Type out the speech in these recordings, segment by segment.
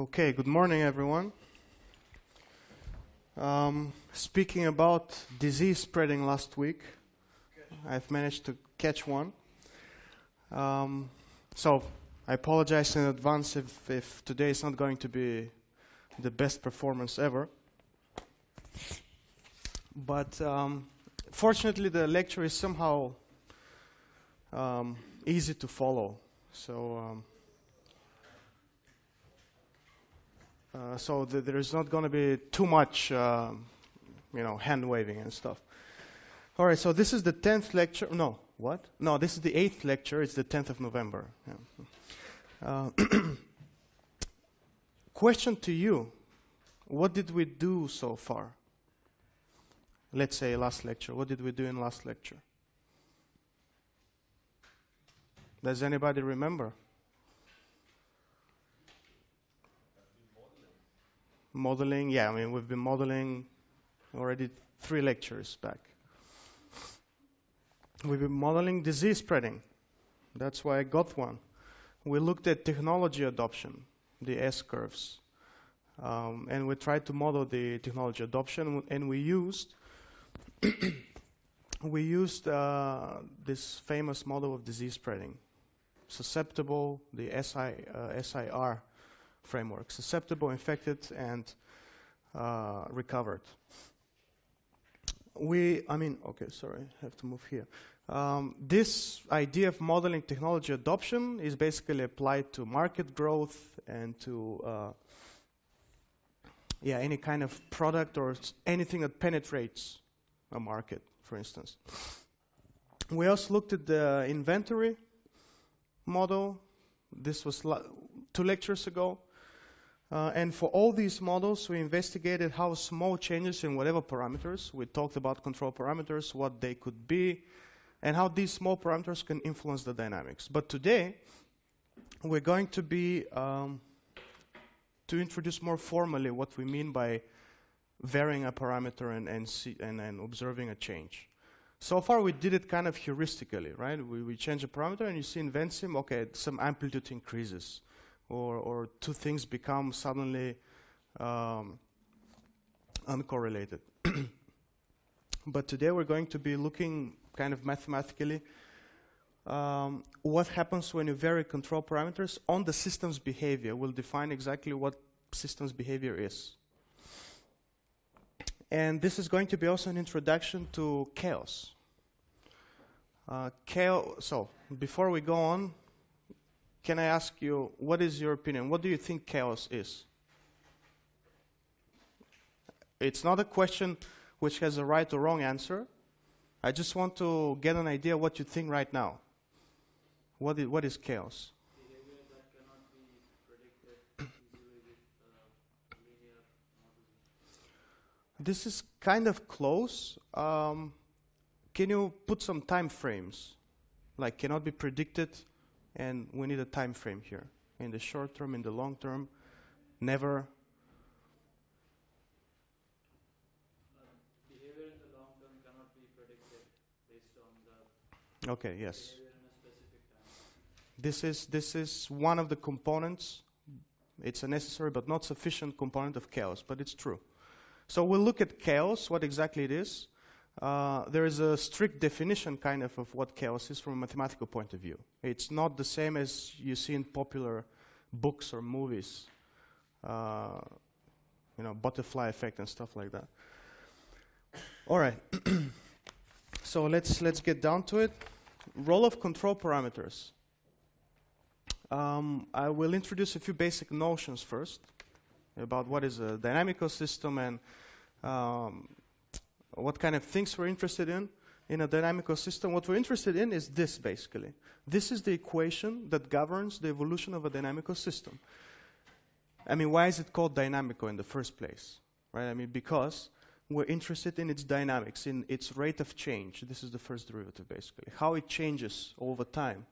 Okay, good morning, everyone. Um, speaking about disease spreading last week, I've managed to catch one. Um, so I apologize in advance if, if today is not going to be the best performance ever. But um, fortunately, the lecture is somehow um, easy to follow. So, um, uh, so th- there is not going to be too much, uh, you know, hand waving and stuff. All right. So this is the tenth lecture. No, what? No, this is the eighth lecture. It's the tenth of November. Yeah. Uh, question to you: What did we do so far? Let's say last lecture. What did we do in last lecture? Does anybody remember? Modeling, yeah, I mean, we've been modeling already three lectures back. We've been modeling disease spreading. That's why I got one. We looked at technology adoption, the S curves. Um, and we tried to model the technology adoption, and we used we used uh, this famous model of disease spreading, susceptible, the SI, uh, SIR framework, susceptible, infected, and uh, recovered. We, I mean, okay, sorry, I have to move here. Um, this idea of modeling technology adoption is basically applied to market growth and to uh, yeah, any kind of product or anything that penetrates a market, for instance. We also looked at the inventory model. This was two lectures ago. Uh, and for all these models, we investigated how small changes in whatever parameters, we talked about control parameters, what they could be, and how these small parameters can influence the dynamics. But today, we're going to be um, to introduce more formally what we mean by varying a parameter and, and, and, and observing a change. So far, we did it kind of heuristically, right? We, we change a parameter, and you see in Vensim, okay, some amplitude increases or, or two things become suddenly um, uncorrelated. but today we're going to be looking kind of mathematically um, what happens when you vary control parameters on the system's behavior. We'll define exactly what system's behavior is. And this is going to be also an introduction to chaos. Uh, chaos. So, before we go on, can I ask you, what is your opinion? What do you think chaos is? It's not a question which has a right or wrong answer. I just want to get an idea what you think right now. What is, what is chaos? This is kind of close. Um, can you put some time frames? Like cannot be predicted and we need a time frame here. In the short term, in the long term, never. behavior in the long term cannot be predicted based on the Okay, yes. in a specific time. This is, this is one of the components. It's a necessary but not sufficient component of chaos, but it's true. So we'll look at chaos, what exactly it is. Uh, there is a strict definition, kind of, of what chaos is from a mathematical point of view. It's not the same as you see in popular books or movies, uh, you know, butterfly effect and stuff like that. All right. so let's let's get down to it. Role of control parameters. Um, I will introduce a few basic notions first about what is a dynamical system and um, what kind of things we're interested in in a dynamical system. What we're interested in is this basically. This is the equation that governs the evolution of a dynamical system. I mean, why is it called dynamical in the first place? Right? I mean, because we're interested in its dynamics, in its rate of change. This is the first derivative basically, how it changes over time.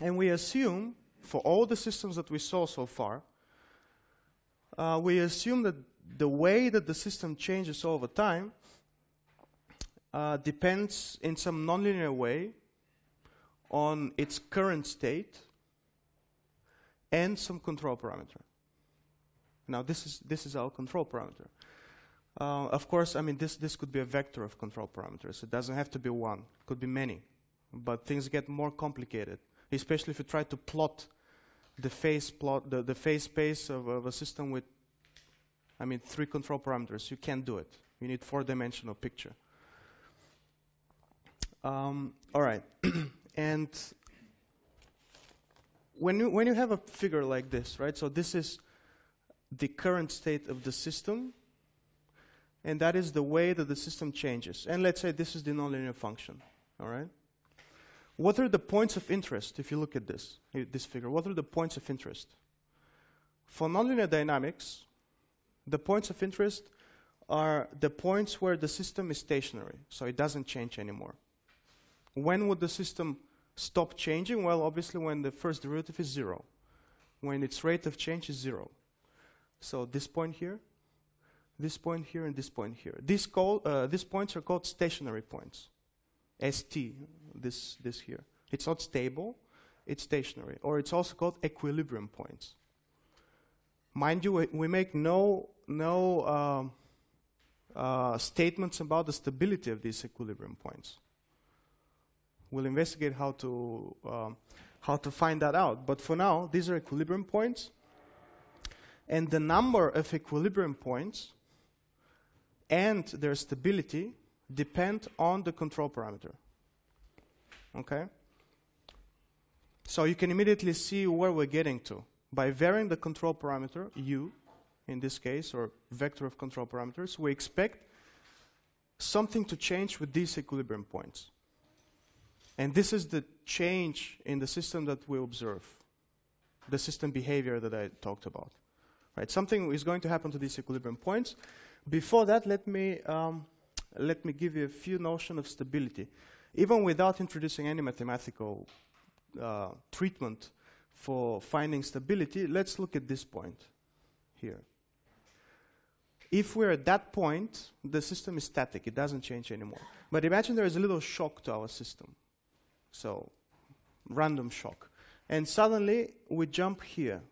And we assume, for all the systems that we saw so far, uh, we assume that the way that the system changes over time uh, depends in some nonlinear way on its current state and some control parameter. Now this is, this is our control parameter. Uh, of course, I mean, this, this could be a vector of control parameters. It doesn't have to be one. It could be many. But things get more complicated, especially if you try to plot the phase plot, the, the phase space of, of a system with, I mean, three control parameters. You can't do it. You need four-dimensional picture. Um, all right, and when you when you have a figure like this, right? So this is the current state of the system, and that is the way that the system changes. And let's say this is the nonlinear function, all right? What are the points of interest if you look at this, this figure? What are the points of interest? For nonlinear dynamics, the points of interest are the points where the system is stationary, so it doesn't change anymore. When would the system stop changing? Well, obviously when the first derivative is zero, when its rate of change is zero. So this point here, this point here, and this point here. These, call, uh, these points are called stationary points. ST, this, this here. It's not stable, it's stationary. Or it's also called equilibrium points. Mind you, we, make no, no um, uh, statements about the stability of these equilibrium points. We'll investigate how to, um, how to find that out. But for now, these are equilibrium points. And the number of equilibrium points and their stability depend on the control parameter. Okay? So you can immediately see where we're getting to. By varying the control parameter, u, in this case, or vector of control parameters, we expect something to change with these equilibrium points. And this is the change in the system that we observe, the system behavior that I talked about. Right? Something is going to happen to these equilibrium points. Before that, let me, um, let me give you a few notion of stability. Even without introducing any mathematical uh, treatment for finding stability, let's look at this point here. If we're at that point, the system is static, it doesn't change anymore. But imagine there is a little shock to our system. So, random shock. And suddenly we jump here.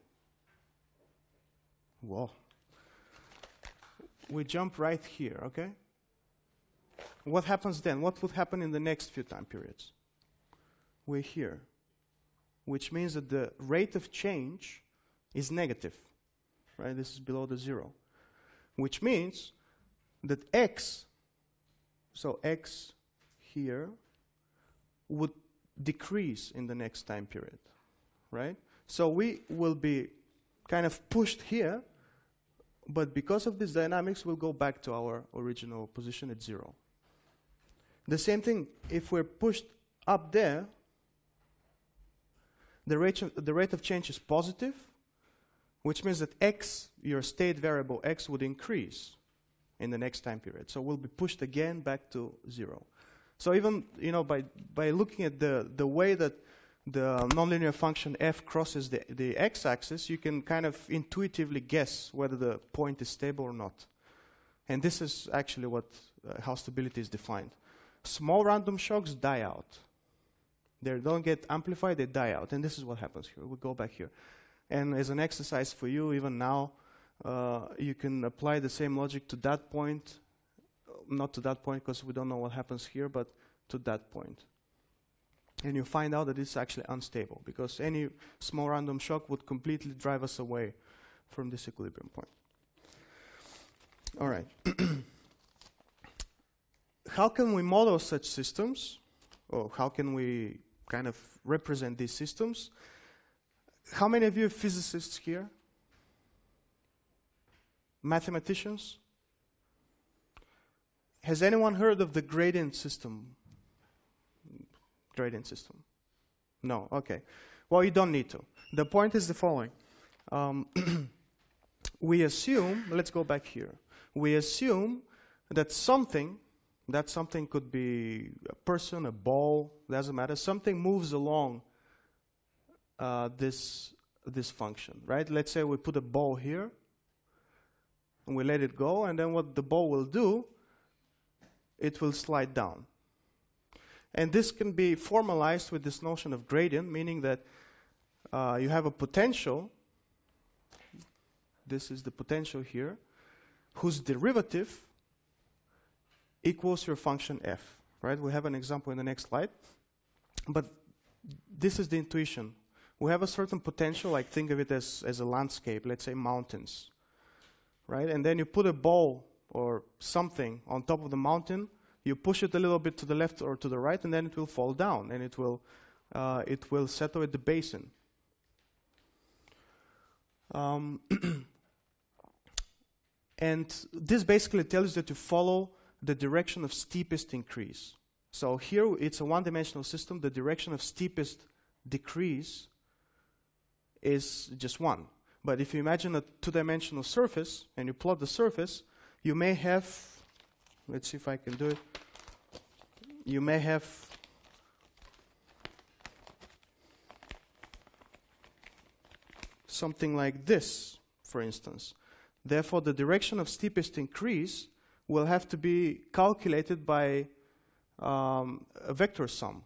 Whoa. We jump right here, okay? What happens then? What would happen in the next few time periods? We're here, which means that the rate of change is negative, right? This is below the zero, which means that x, so x here, would decrease in the next time period, right? So we will be kind of pushed here, but because of this dynamics, we'll go back to our original position at zero. The same thing, if we're pushed up there, the rate, of, the rate of change is positive, which means that x, your state variable x, would increase in the next time period. So we'll be pushed again back to zero. So even you know by by looking at the the way that the nonlinear function f crosses the, the x-axis, you can kind of intuitively guess whether the point is stable or not. And this is actually what uh, how stability is defined. Small random shocks die out. They don't get amplified, they die out. And this is what happens here. We go back here. And as an exercise for you, even now, uh, you can apply the same logic to that point not to that point because we don't know what happens here, but to that point. And you find out that it's actually unstable because any small random shock would completely drive us away from this equilibrium point. All right. how can we model such systems? Or how can we kind of represent these systems? How many of you are physicists here? Mathematicians? Has anyone heard of the gradient system? Gradient system? No, okay. Well, you don't need to. The point is the following. Um, we assume, let's go back here. We assume that something, that something could be a person, a ball, doesn't matter, something moves along uh, this, this function, right? Let's say we put a ball here, and we let it go, and then what the ball will do it will slide down. And this can be formalized with this notion of gradient, meaning that uh, you have a potential this is the potential here, whose derivative equals your function f, right? We have an example in the next slide. But this is the intuition. We have a certain potential, like think of it as, as a landscape, let's say mountains, right? And then you put a ball or something on top of the mountain, you push it a little bit to the left or to the right, and then it will fall down, and it will, uh, it will settle at the basin. Um, and this basically tells you that you follow the direction of steepest increase. So here it's a one-dimensional system. The direction of steepest decrease is just one. But if you imagine a two-dimensional surface and you plot the surface, you may have, let's see if I can do it, you may have something like this, for instance. Therefore, the direction of steepest increase will have to be calculated by um, a vector sum,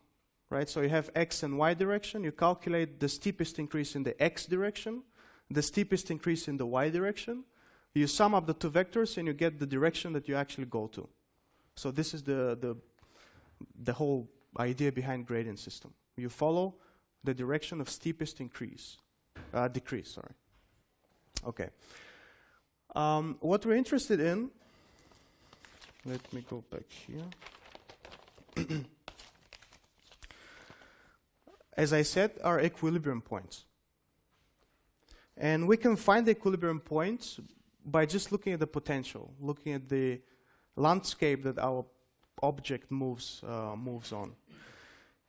right? So you have x and y direction. You calculate the steepest increase in the x direction, the steepest increase in the y direction. You sum up the two vectors and you get the direction that you actually go to. So this is the, the, the whole idea behind gradient system. You follow the direction of steepest increase, uh, decrease, sorry. Okay. Um, what we're interested in, let me go back here. as I said, are equilibrium points. And we can find the equilibrium points by just looking at the potential, looking at the landscape that our object moves, uh, moves on.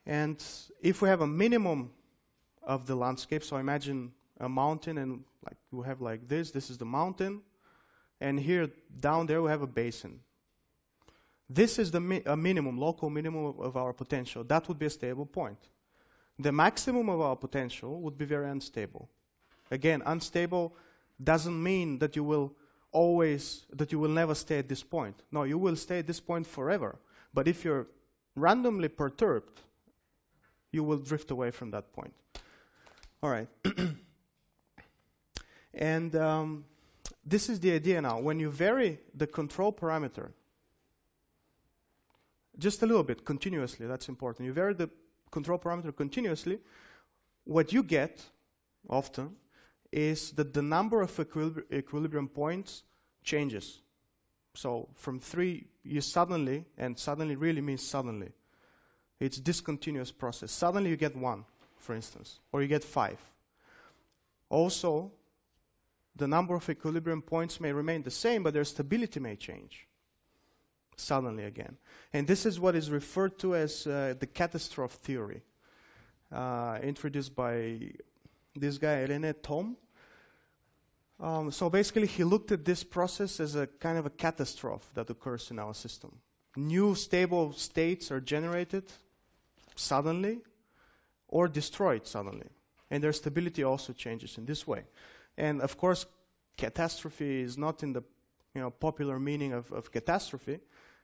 And if we have a minimum of the landscape, so imagine a mountain and like we have like this, this is the mountain, and here down there we have a basin. This is the mi a minimum, local minimum of, of our potential. That would be a stable point. The maximum of our potential would be very unstable. Again, unstable doesn't mean that you will always, that you will never stay at this point. No, you will stay at this point forever. But if you're randomly perturbed, you will drift away from that point. All right. and um, this is the idea now. When you vary the control parameter, just a little bit continuously, that's important. You vary the control parameter continuously, what you get often is that the number of equilibri equilibrium points changes. So from three, you suddenly, and suddenly really means suddenly, it's discontinuous process. Suddenly you get one, for instance, or you get five. Also, the number of equilibrium points may remain the same, but their stability may change suddenly again. And this is what is referred to as uh, the catastrophe theory, uh, introduced by this guy, René Thom. Um, so basically, he looked at this process as a kind of a catastrophe that occurs in our system. New stable states are generated suddenly or destroyed suddenly. And their stability also changes in this way. And of course, catastrophe is not in the you know, popular meaning of, of catastrophe,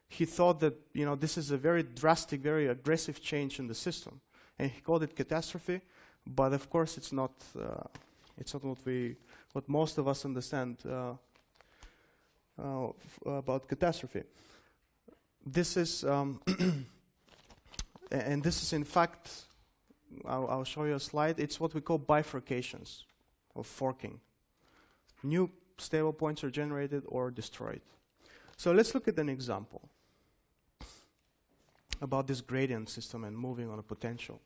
he thought that you know this is a very drastic, very aggressive change in the system, and he called it catastrophe. But of course, it's not. Uh, it's not what we, what most of us understand uh, uh, about catastrophe. This is, um, and this is in fact, I'll, I'll show you a slide. It's what we call bifurcations or forking. New stable points are generated or destroyed. So let's look at an example about this gradient system and moving on a potential.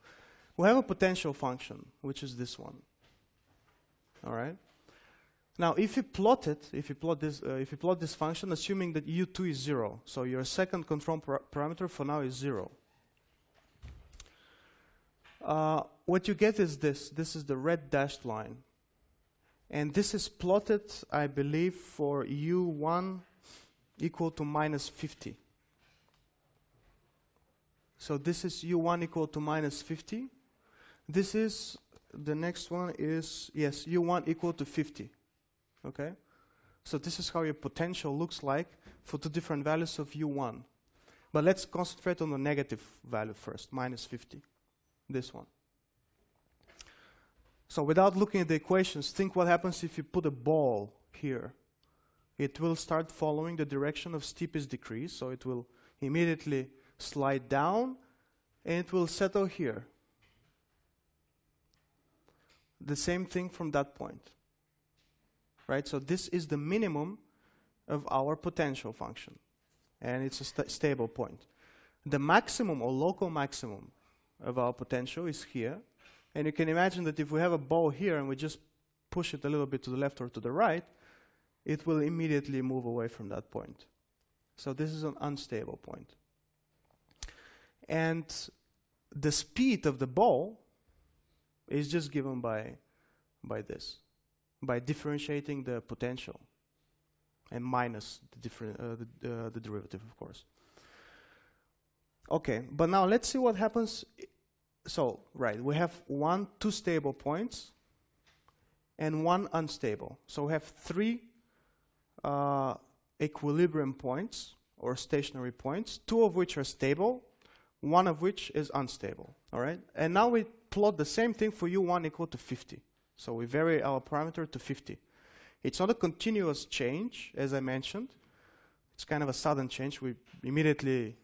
We have a potential function, which is this one. All right. Now, if you plot it, if you plot this, uh, if you plot this function, assuming that u2 is zero, so your second control par parameter for now is zero. Uh, what you get is this. This is the red dashed line, and this is plotted, I believe, for u1 equal to minus 50. So this is u1 equal to minus 50. This is, the next one is, yes, u1 equal to 50. Okay? So this is how your potential looks like for two different values of u1. But let's concentrate on the negative value first, minus 50. This one. So without looking at the equations, think what happens if you put a ball here. It will start following the direction of steepest decrease, so it will immediately slide down and it will settle here. The same thing from that point. Right? So this is the minimum of our potential function. And it's a sta stable point. The maximum or local maximum of our potential is here. And you can imagine that if we have a ball here and we just push it a little bit to the left or to the right, it will immediately move away from that point. So this is an unstable point. And the speed of the ball is just given by, by this, by differentiating the potential and minus the, different, uh, the, uh, the derivative, of course. Okay, but now let's see what happens. So, right, we have one, two stable points and one unstable. So we have three uh, equilibrium points or stationary points, two of which are stable, one of which is unstable. All right? And now we plot the same thing for u1 equal to 50. So we vary our parameter to 50. It's not a continuous change, as I mentioned. It's kind of a sudden change. We immediately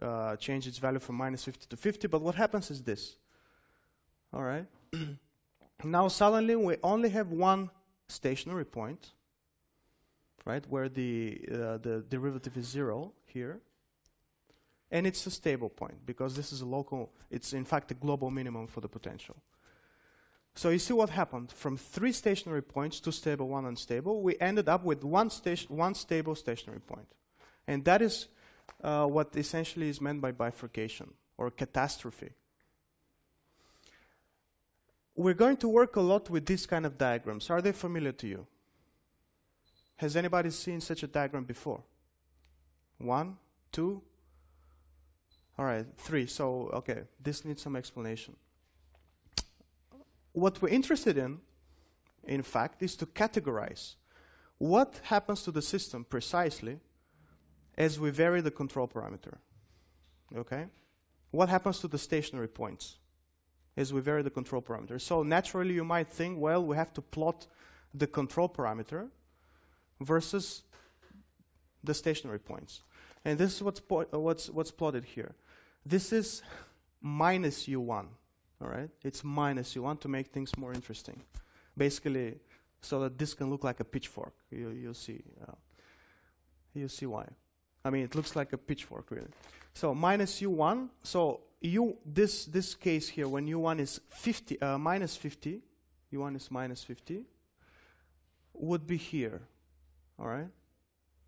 uh, change its value from minus 50 to 50, but what happens is this. All right? now suddenly we only have one stationary point, right, where the, uh, the derivative is zero here. And it's a stable point because this is a local, it's in fact a global minimum for the potential. So you see what happened. From three stationary points, two stable, one unstable, we ended up with one, one stable stationary point. And that is uh, what essentially is meant by bifurcation or catastrophe. We're going to work a lot with these kind of diagrams. Are they familiar to you? Has anybody seen such a diagram before? One, two, all right, three. So, okay, this needs some explanation. What we're interested in, in fact, is to categorize what happens to the system precisely as we vary the control parameter. Okay? What happens to the stationary points as we vary the control parameter? So naturally you might think, well, we have to plot the control parameter versus the stationary points. And this is what's, what's, what's plotted here. This is minus u1, all right? It's minus You want to make things more interesting. Basically, so that this can look like a pitchfork. You, you'll see. Uh, you'll see why. I mean, it looks like a pitchfork, really. So minus u1. So u this this case here, when u1 is 50 uh, minus 50, u1 is minus 50, would be here. All right.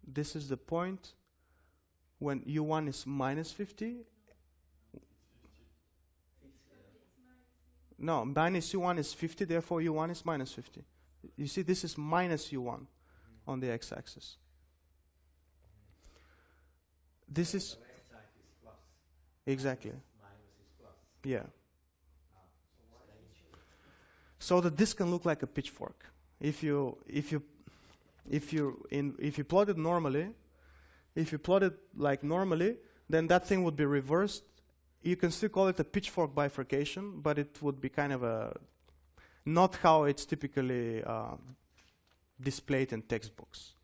This is the point when u1 is minus 50 No, minus u1 is 50, therefore u1 is minus 50. You see, this is minus u1 on the x-axis. This is exactly yeah. So that this can look like a pitchfork. If you if you if you in if you plot it normally, if you plot it like normally, then that thing would be reversed you can still call it a pitchfork bifurcation, but it would be kind of a not how it's typically uh, displayed in textbooks.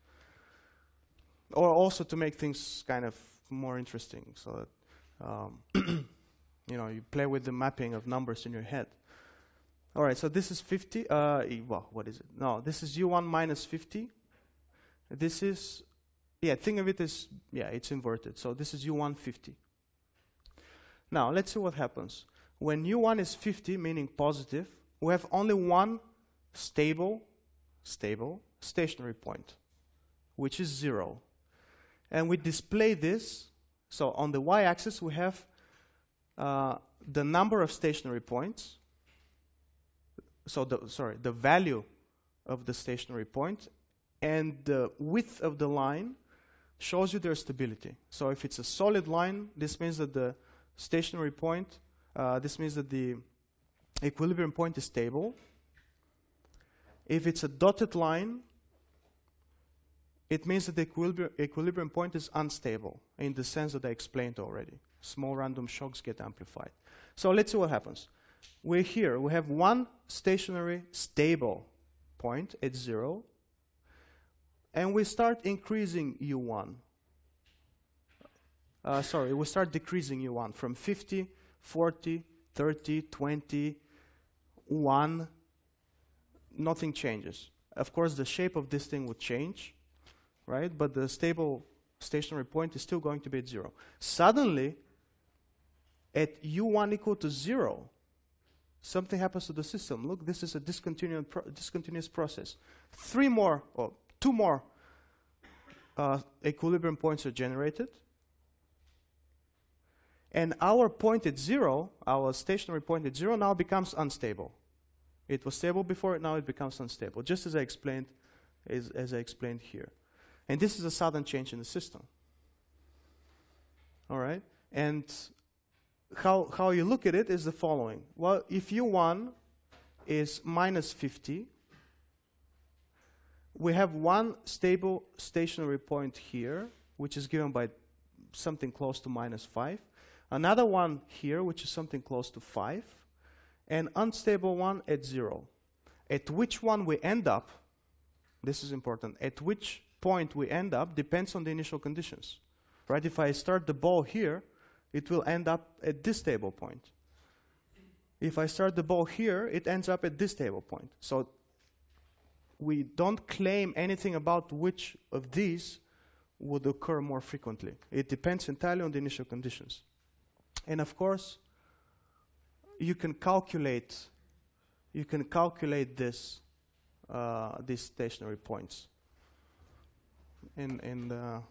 Or also to make things kind of more interesting, so that um, you know you play with the mapping of numbers in your head. All right, so this is 50. Uh, well, what is it? No, this is u1 minus 50. This is, yeah, think of it as, yeah, it's inverted. So this is u1 50. Now, let's see what happens. When u1 is 50, meaning positive, we have only one stable, stable, stationary point, which is 0. And we display this, so on the y-axis we have uh, the number of stationary points, so the, sorry, the value of the stationary point, and the width of the line shows you their stability. So if it's a solid line, this means that the stationary point, uh, this means that the equilibrium point is stable. If it's a dotted line, it means that the equilibri equilibrium point is unstable in the sense that I explained already. Small random shocks get amplified. So let's see what happens. We're here. We have one stationary stable point at zero. and we start increasing U1. Uh, sorry, we start decreasing U1 from 50, 40, 30, 20, 1, nothing changes. Of course, the shape of this thing would change, right? But the stable stationary point is still going to be at 0. Suddenly, at u1 equal to 0, something happens to the system. Look, this is a discontinuous, pro discontinuous process. Three more, or two more uh, equilibrium points are generated. And our point at 0, our stationary point at 0 now becomes unstable. It was stable before, now it becomes unstable, just as I explained, as, as I explained here. And this is a sudden change in the system. All right? And how, how you look at it is the following. Well, if U1 is minus 50, we have one stable stationary point here, which is given by something close to minus 5. Another one here, which is something close to 5. And unstable one at 0. At which one we end up, this is important, at which point we end up depends on the initial conditions. Right? If I start the ball here, it will end up at this stable point. If I start the ball here, it ends up at this stable point. So we don't claim anything about which of these would occur more frequently. It depends entirely on the initial conditions. And of course, you can calculate you can calculate this uh, these stationary points. In in the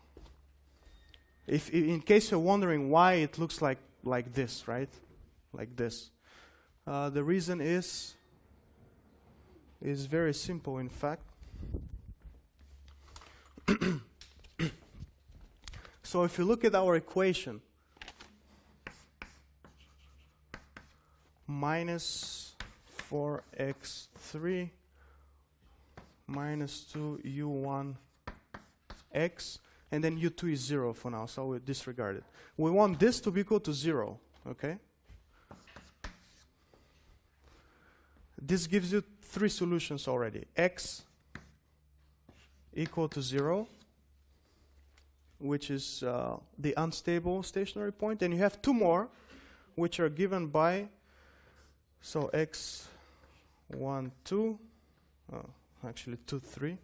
if in case you're wondering why it looks like like this, right? Like this. Uh, the reason is is very simple in fact. so if you look at our equation minus 4x3 minus 2u1x and then u2 is 0 for now, so we disregard it. We want this to be equal to 0, okay? This gives you three solutions already. x equal to 0, which is uh, the unstable stationary point, and you have two more, which are given by, so x 1, 2, oh, actually 2, 3,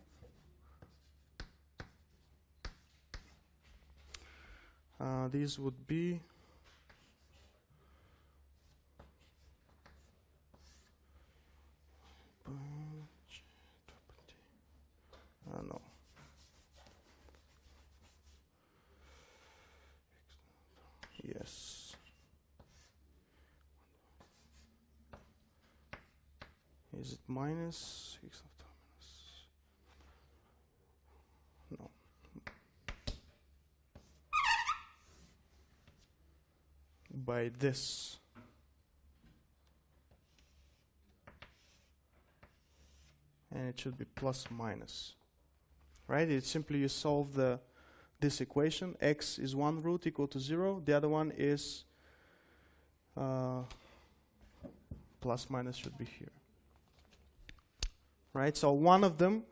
Uh, these would be uh, no. Yes. Is it minus? No. by this. And it should be plus minus. Right? It's simply you solve the this equation. x is one root equal to 0. The other one is uh, plus minus should be here. Right? So one of them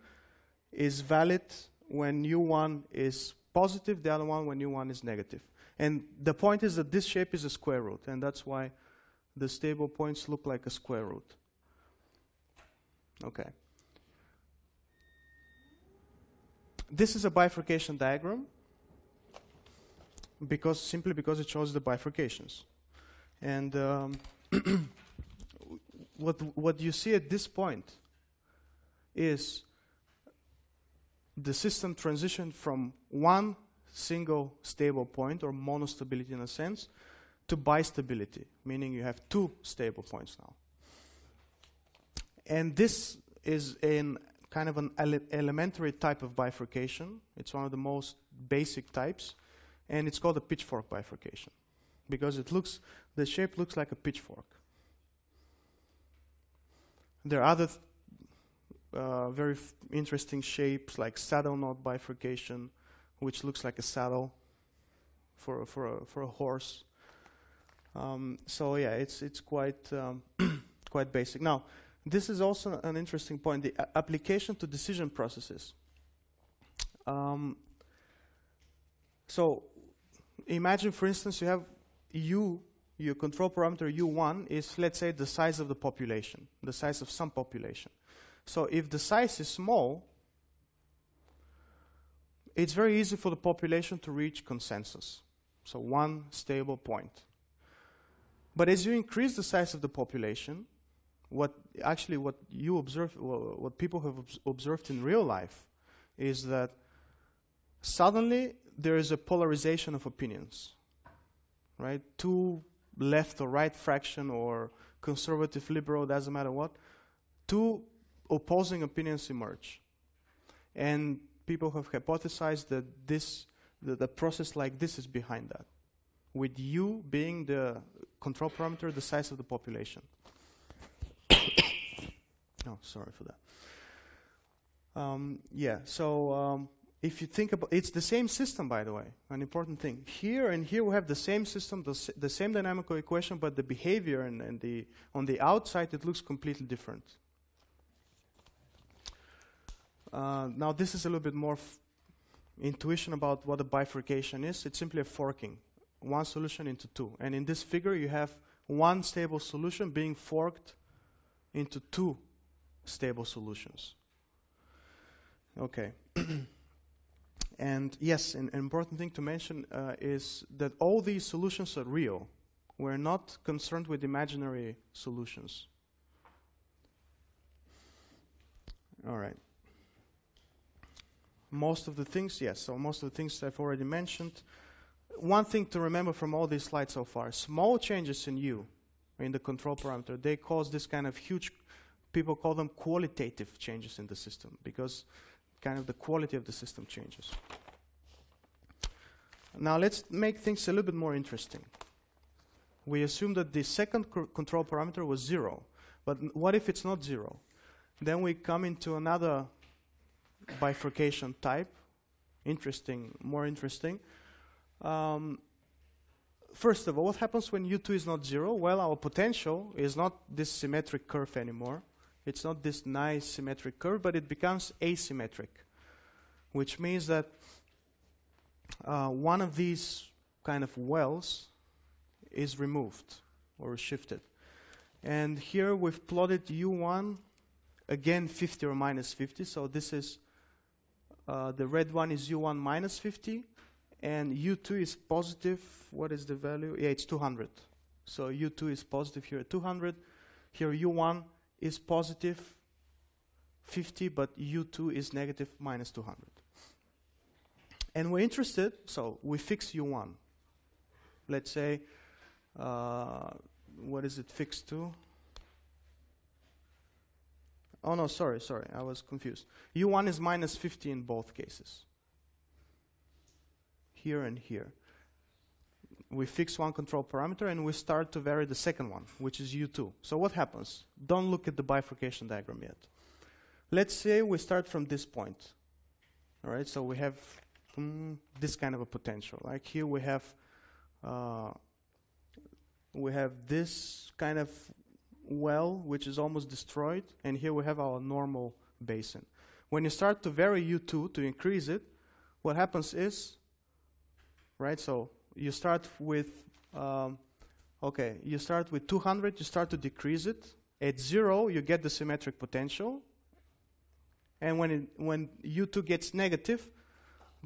is valid when u1 is positive, the other one when u1 is negative. And the point is that this shape is a square root, and that's why the stable points look like a square root. Okay. This is a bifurcation diagram because simply because it shows the bifurcations. And um, what what you see at this point is the system transition from one single stable point or monostability in a sense to bistability, meaning you have two stable points now. And this is in kind of an ele elementary type of bifurcation. It's one of the most basic types, and it's called a pitchfork bifurcation because it looks the shape looks like a pitchfork. There are other uh, very interesting shapes like saddle node bifurcation, which looks like a saddle for a, for a, for a horse. Um, so yeah, it's it's quite um, quite basic. Now, this is also an interesting point: the application to decision processes. Um, so imagine, for instance, you have u, your control parameter u1 is, let's say, the size of the population, the size of some population. So if the size is small, it's very easy for the population to reach consensus. So one stable point. But as you increase the size of the population, what actually what you observe, what people have obs observed in real life, is that suddenly there is a polarization of opinions, right? Two left or right fraction or conservative, liberal, doesn't matter what, two opposing opinions emerge. And people have hypothesized that this, that a process like this is behind that, with u being the control parameter, the size of the population. oh, sorry for that. Um, yeah, so um, if you think about it's the same system, by the way, an important thing. Here and here we have the same system, the, the same dynamical equation, but the behavior and, and the on the outside it looks completely different. Uh, now this is a little bit more intuition about what a bifurcation is. It's simply a forking, one solution into two. And in this figure you have one stable solution being forked into two stable solutions. Okay. and yes, an, an, important thing to mention uh, is that all these solutions are real. We're not concerned with imaginary solutions. All right. Most of the things, yes, so most of the things I've already mentioned. One thing to remember from all these slides so far, small changes in U, in the control parameter, they cause this kind of huge, people call them qualitative changes in the system because kind of the quality of the system changes. Now let's make things a little bit more interesting. We assume that the second control parameter was zero, but what if it's not zero? Then we come into another bifurcation type. Interesting, more interesting. Um, first of all, what happens when u2 is not zero? Well, our potential is not this symmetric curve anymore. It's not this nice symmetric curve, but it becomes asymmetric, which means that uh, one of these kind of wells is removed or shifted. And here we've plotted u1, again 50 or minus 50, so this is uh, the red one is U1 minus 50, and U2 is positive. What is the value? Yeah, it's 200. So U2 is positive here at 200. Here U1 is positive 50, but U2 is negative minus 200. And we're interested, so we fix U1. Let's say, uh, what is it fixed to? Oh no, sorry, sorry, I was confused. U1 is minus 50 in both cases. Here and here. We fix one control parameter and we start to vary the second one, which is U2. So what happens? Don't look at the bifurcation diagram yet. Let's say we start from this point. All right, so we have mm, this kind of a potential. Like here we have uh, we have this kind of well, which is almost destroyed, and here we have our normal basin. When you start to vary U2 to increase it, what happens is, right, so you start with, um, okay, you start with 200, you start to decrease it. At zero, you get the symmetric potential. And when, it, when U2 gets negative,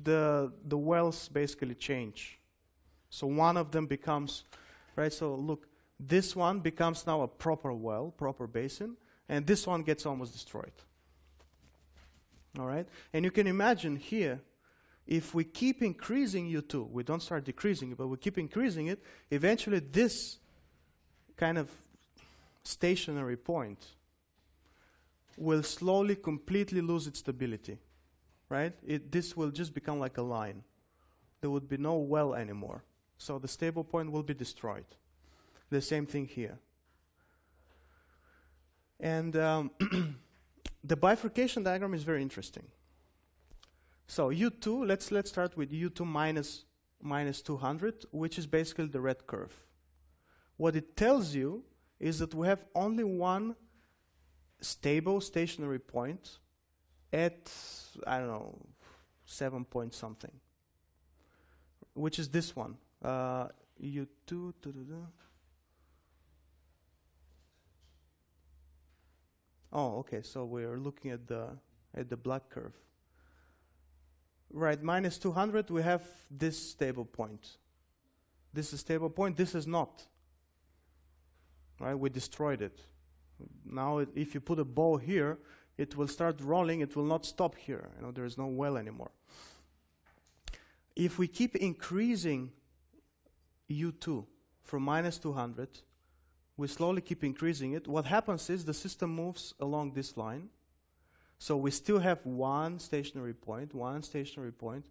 the, the wells basically change. So one of them becomes, right, so look, this one becomes now a proper well, proper basin, and this one gets almost destroyed. All right? And you can imagine here, if we keep increasing U2, we don't start decreasing it, but we keep increasing it, eventually this kind of stationary point will slowly, completely lose its stability. Right? It, this will just become like a line. There would be no well anymore. So the stable point will be destroyed. The same thing here. And um, the bifurcation diagram is very interesting. So U2, let's, let's start with U2 minus, minus 200, which is basically the red curve. What it tells you is that we have only one stable stationary point at, I don't know, 7 point something, which is this one. Uh, U2, Oh, okay, so we're looking at the, at the black curve. Right, minus 200, we have this stable point. This is stable point, this is not. Right, we destroyed it. Now, it, if you put a ball here, it will start rolling, it will not stop here. You know, there is no well anymore. If we keep increasing U2 from minus 200, we slowly keep increasing it. What happens is the system moves along this line. So we still have one stationary point, one stationary point,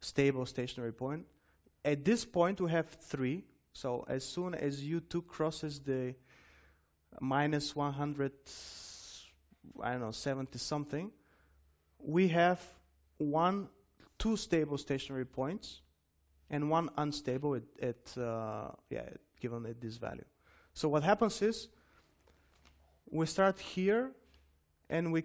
stable stationary point. At this point, we have three. So as soon as U2 crosses the minus 100, I don't know, 70 something, we have one, two stable stationary points and one unstable at, at uh, yeah, given at this value. So what happens is we start here and we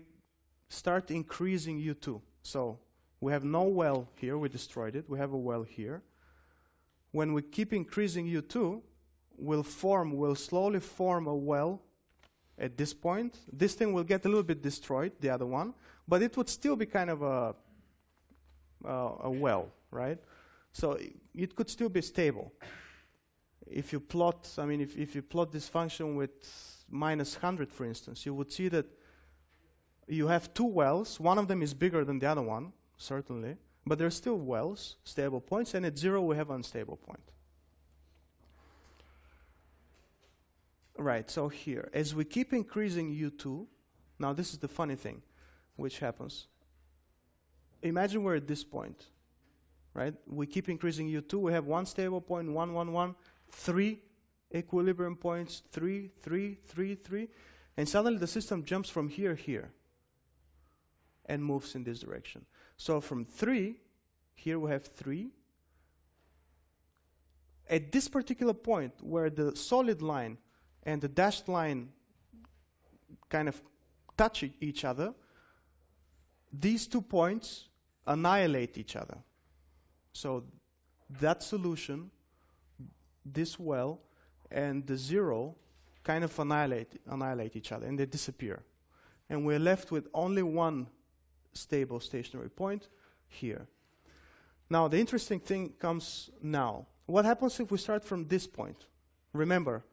start increasing U2. So we have no well here, we destroyed it. We have a well here. When we keep increasing U2, we'll form, we'll slowly form a well at this point. This thing will get a little bit destroyed, the other one, but it would still be kind of a, uh, a well, right? So it, it could still be stable if you plot, I mean, if, if you plot this function with minus 100, for instance, you would see that you have two wells. One of them is bigger than the other one, certainly, but they're still wells, stable points, and at zero we have an unstable point. Right, so here, as we keep increasing U2, now this is the funny thing which happens. Imagine we're at this point, right? We keep increasing U2, we have one stable point, one, one, one, three equilibrium points, three, three, three, three, and suddenly the system jumps from here, here, and moves in this direction. So from three, here we have three. At this particular point where the solid line and the dashed line kind of touch each other, these two points annihilate each other. So that solution this well and the zero kind of annihilate, annihilate each other and they disappear. And we're left with only one stable stationary point here. Now, the interesting thing comes now. What happens if we start from this point? Remember,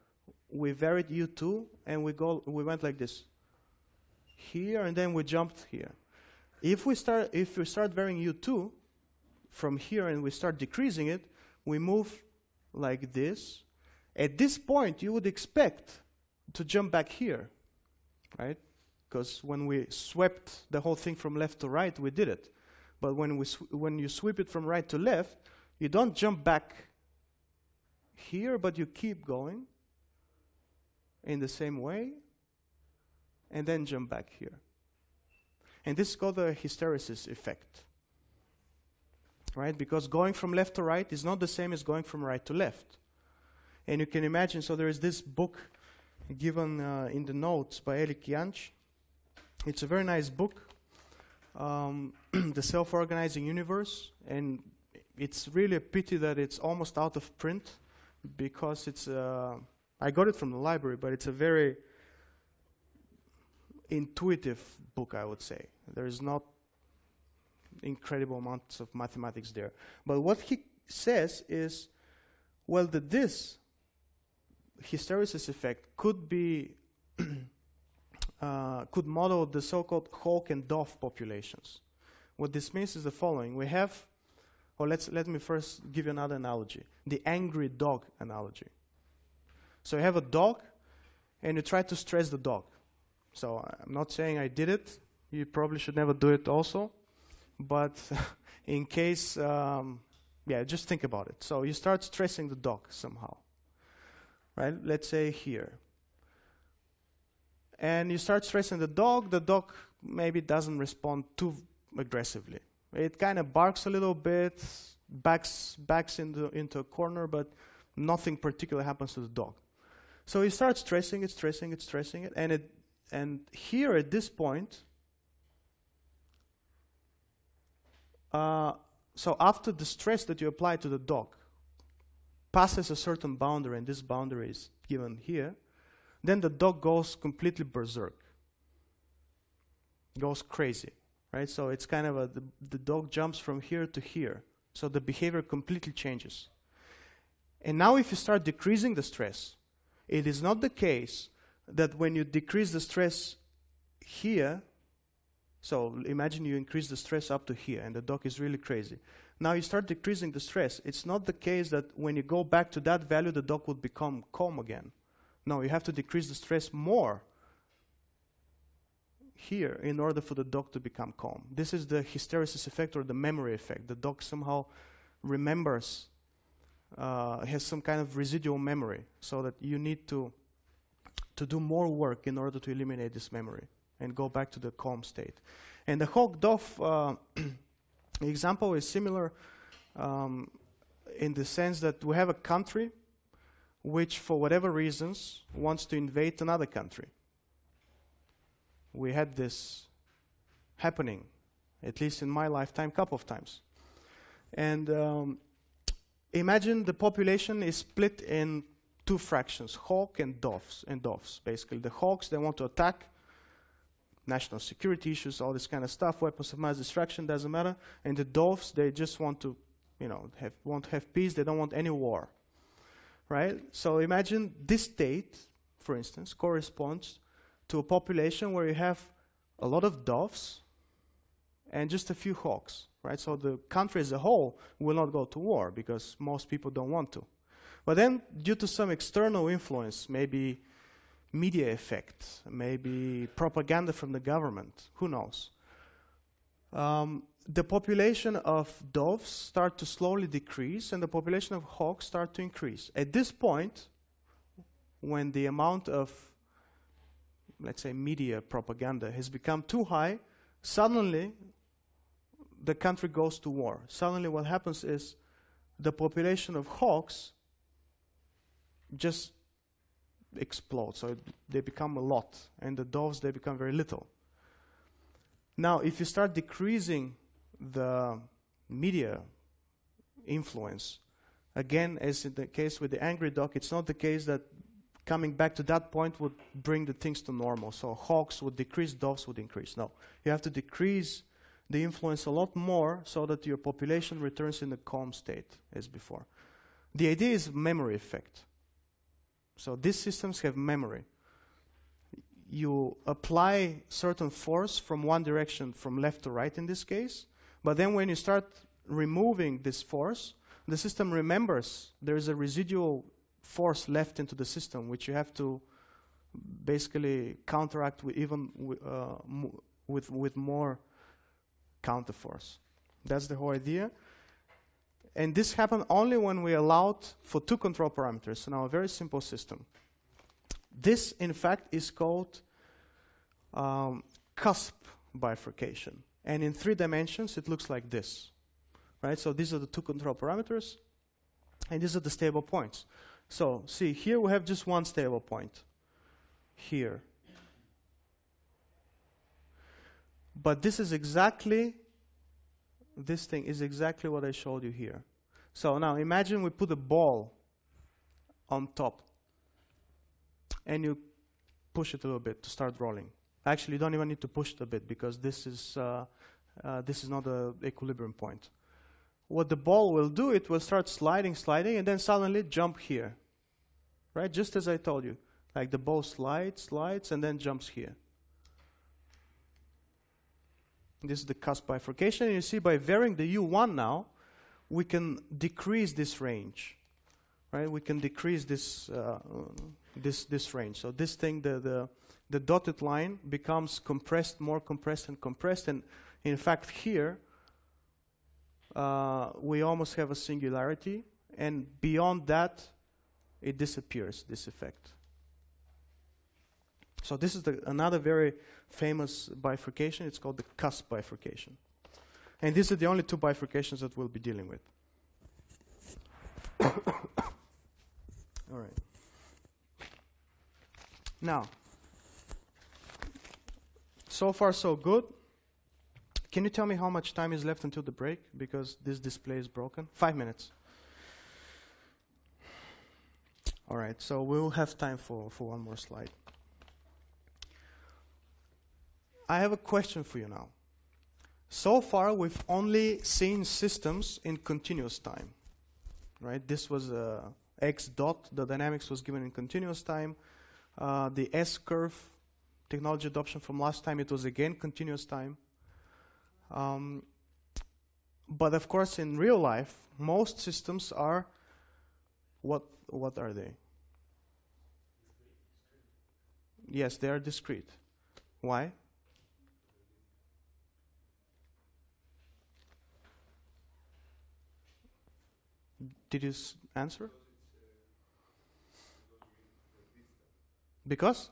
we varied U2 and we, go, we went like this. Here and then we jumped here. If we start, if we start varying U2 from here and we start decreasing it, we move like this, at this point you would expect to jump back here, right? Because when we swept the whole thing from left to right, we did it. But when, we when you sweep it from right to left, you don't jump back here, but you keep going in the same way and then jump back here. And this is called the hysteresis effect right? Because going from left to right is not the same as going from right to left. And you can imagine, so there is this book given uh, in the notes by Erich Jantsch. It's a very nice book, um, The Self-Organizing Universe, and it's really a pity that it's almost out of print because it's, uh, I got it from the library, but it's a very intuitive book, I would say. There is not incredible amounts of mathematics there. But what he says is, well, that this hysteresis effect could be uh, could model the so-called hawk and dove populations. What this means is the following: we have, or let's let me first give you another analogy: the angry dog analogy. So you have a dog, and you try to stress the dog. So I'm not saying I did it. You probably should never do it also but in case, um, yeah, just think about it. So you start stressing the dog somehow, right? Let's say here. And you start stressing the dog, the dog maybe doesn't respond too aggressively. It kind of barks a little bit, backs, backs into, into a corner, but nothing particular happens to the dog. So you start stressing it, stressing it, stressing it, and it, and here at this point, uh, so after the stress that you apply to the dog passes a certain boundary, and this boundary is given here, then the dog goes completely berserk, goes crazy, right? So it's kind of a the, the dog jumps from here to here, so the behavior completely changes. And now, if you start decreasing the stress, it is not the case that when you decrease the stress here, so imagine you increase the stress up to here and the dog is really crazy. Now you start decreasing the stress. It's not the case that when you go back to that value, the dog would become calm again. No, you have to decrease the stress more here in order for the dog to become calm. This is the hysteresis effect or the memory effect. The dog somehow remembers, uh, has some kind of residual memory, so that you need to, to do more work in order to eliminate this memory and go back to the calm state. And the Hawk Dove uh, example is similar um, in the sense that we have a country which, for whatever reasons, wants to invade another country. We had this happening, at least in my lifetime, a couple of times. And um, imagine the population is split in two fractions, hawk and doves, and doves, basically. The hawks, they want to attack national security issues, all this kind of stuff, weapons of mass destruction, doesn't matter. And the doves, they just want to, you know, have, want to have peace, they don't want any war. Right? So imagine this state, for instance, corresponds to a population where you have a lot of doves and just a few hawks. Right? So the country as a whole will not go to war because most people don't want to. But then, due to some external influence, maybe media effect, maybe propaganda from the government, who knows. Um, the population of doves start to slowly decrease and the population of hawks start to increase. At this point, when the amount of, let's say, media propaganda has become too high, suddenly the country goes to war. Suddenly what happens is the population of hawks just explode. So they become a lot, and the doves they become very little. Now, if you start decreasing the media influence, again, as in the case with the angry dog, it's not the case that coming back to that point would bring the things to normal. So hawks would decrease, doves would increase. No, you have to decrease the influence a lot more so that your population returns in a calm state as before. The idea is memory effect. So these systems have memory. You apply certain force from one direction, from left to right in this case, but then when you start removing this force, the system remembers there is a residual force left into the system, which you have to basically counteract with even uh, with with more counterforce. That's the whole idea. And this happened only when we allowed for two control parameters. Now a very simple system. This, in fact, is called um, cusp bifurcation. And in three dimensions, it looks like this. Right? So these are the two control parameters, and these are the stable points. So see, here we have just one stable point. Here. But this is exactly this thing is exactly what I showed you here. So now imagine we put a ball on top and you push it a little bit to start rolling. Actually, you don't even need to push it a bit because this is, uh, uh, this is not the equilibrium point. What the ball will do, it will start sliding, sliding, and then suddenly jump here. Right? Just as I told you. Like the ball slides, slides, and then jumps here. This is the cusp bifurcation. And you see by varying the U1 now, we can decrease this range. Right? We can decrease this, uh, this, this range. So this thing, the, the, the dotted line becomes compressed, more compressed and compressed. And in fact here, uh, we almost have a singularity. And beyond that, it disappears, this effect. So this is the, another very famous bifurcation. It's called the cusp bifurcation. And these are the only two bifurcations that we'll be dealing with. All right. Now, so far so good. can you tell me how much time is left until the break? Because this display is broken. Five minutes. All right, so we'll have time for, for one more slide. I have a question for you now. So far, we've only seen systems in continuous time, right? This was uh, x dot, the dynamics was given in continuous time. Uh, the S curve technology adoption from last time, it was again continuous time. Um, but of course, in real life, most systems are what what are they? Yes, they are discrete. Why? Did you answer? Because?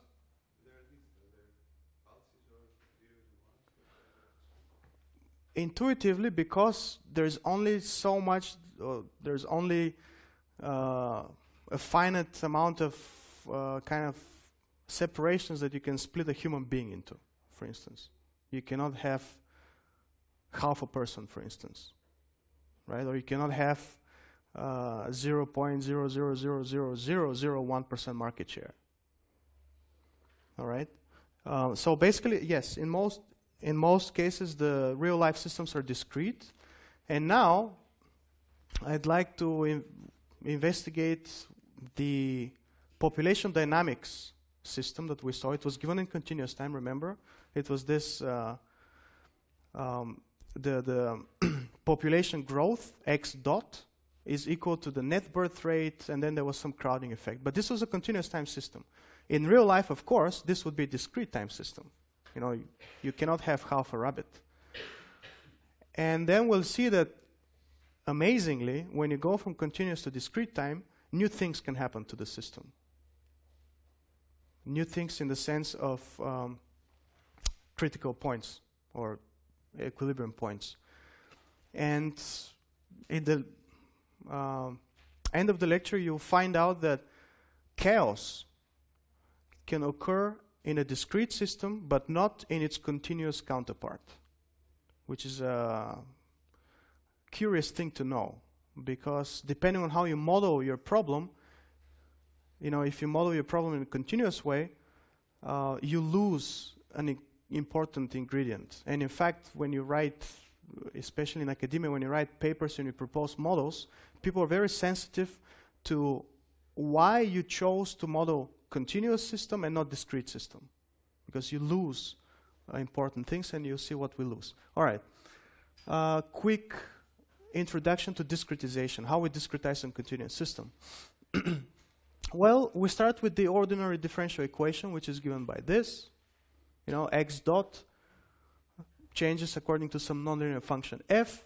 Intuitively, because there's only so much, uh, there's only uh, a finite amount of uh, kind of separations that you can split a human being into, for instance. You cannot have half a person, for instance, right? Or you cannot have uh, 0.0000001% market share. All right. Uh, so basically, yes, in most in most cases, the real life systems are discrete. And now, I'd like to in investigate the population dynamics system that we saw. It was given in continuous time. Remember, it was this uh, um, the the population growth x dot is equal to the net birth rate, and then there was some crowding effect. But this was a continuous time system. In real life, of course, this would be a discrete time system. You know, you, cannot have half a rabbit. And then we'll see that, amazingly, when you go from continuous to discrete time, new things can happen to the system. New things in the sense of um, critical points or equilibrium points. And in the um, end of the lecture, you'll find out that chaos can occur in a discrete system, but not in its continuous counterpart, which is a curious thing to know, because depending on how you model your problem, you know, if you model your problem in a continuous way, uh, you lose an important ingredient. And in fact, when you write, especially in academia, when you write papers and you propose models, people are very sensitive to why you chose to model continuous system and not discrete system. Because you lose uh, important things and you'll see what we lose. All right. Uh, quick introduction to discretization how we discretize a continuous system. Well we start with the ordinary differential equation which is given by this. You know x dot changes according to some nonlinear function f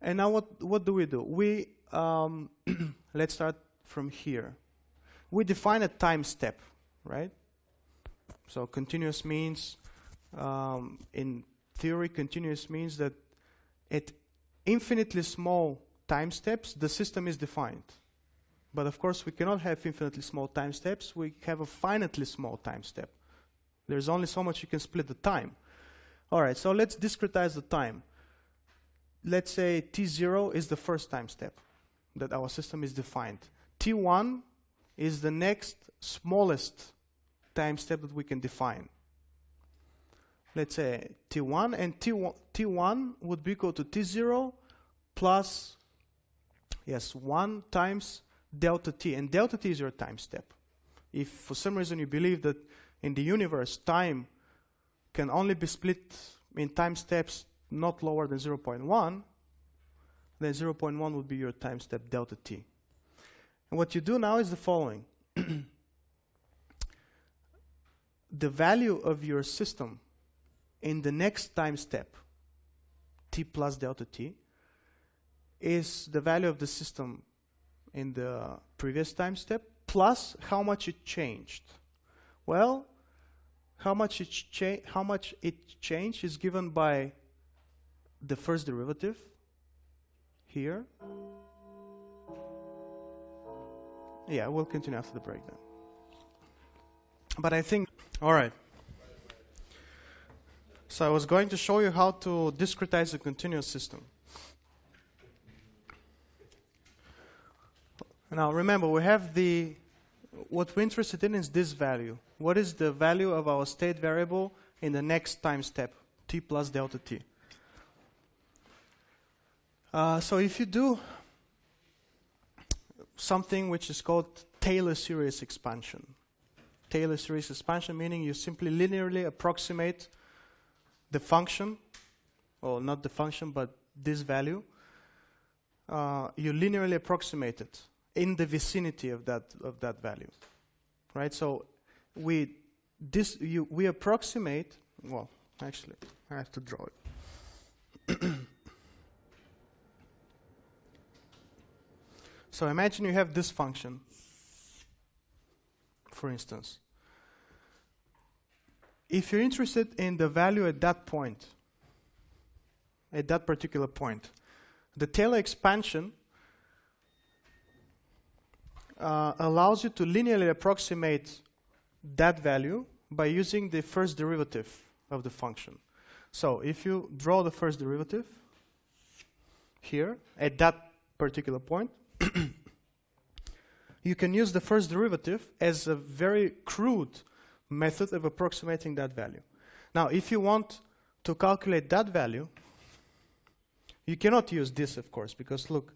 and now what, what do we do we um, let's start from here we define a time step, right? So continuous means, um, in theory, continuous means that at infinitely small time steps, the system is defined. But of course, we cannot have infinitely small time steps. We have a finitely small time step. There's only so much you can split the time. All right, so let's discretize the time. Let's say t0 is the first time step that our system is defined. t1 is the next smallest time step that we can define. Let's say t1 and t1, t1 would be equal to t0 plus, yes, 1 times delta t. And delta t is your time step. If for some reason you believe that in the universe time can only be split in time steps not lower than 0.1, then 0.1 would be your time step delta t. And what you do now is the following. the value of your system in the next time step, t plus delta t, is the value of the system in the previous time step plus how much it changed. Well, how much it, cha- how much it changed is given by the first derivative here yeah, we'll continue after the break then. But I think, all right. So I was going to show you how to discretize a continuous system. Now remember, we have the, what we're interested in is this value. What is the value of our state variable in the next time step, t plus delta t? Uh, so if you do something which is called Taylor series expansion, Taylor series expansion meaning you simply linearly approximate the function, or not the function, but this value, uh, you linearly approximate it in the vicinity of that of that value, right? So we this you we approximate. Well, actually, I have to draw it. so imagine you have this function, for instance. If you're interested in the value at that point, at that particular point, the Taylor expansion uh, allows you to linearly approximate that value by using the first derivative of the function. So if you draw the first derivative here at that particular point, you can use the first derivative as a very crude method of approximating that value. Now, if you want to calculate that value, you cannot use this, of course, because look,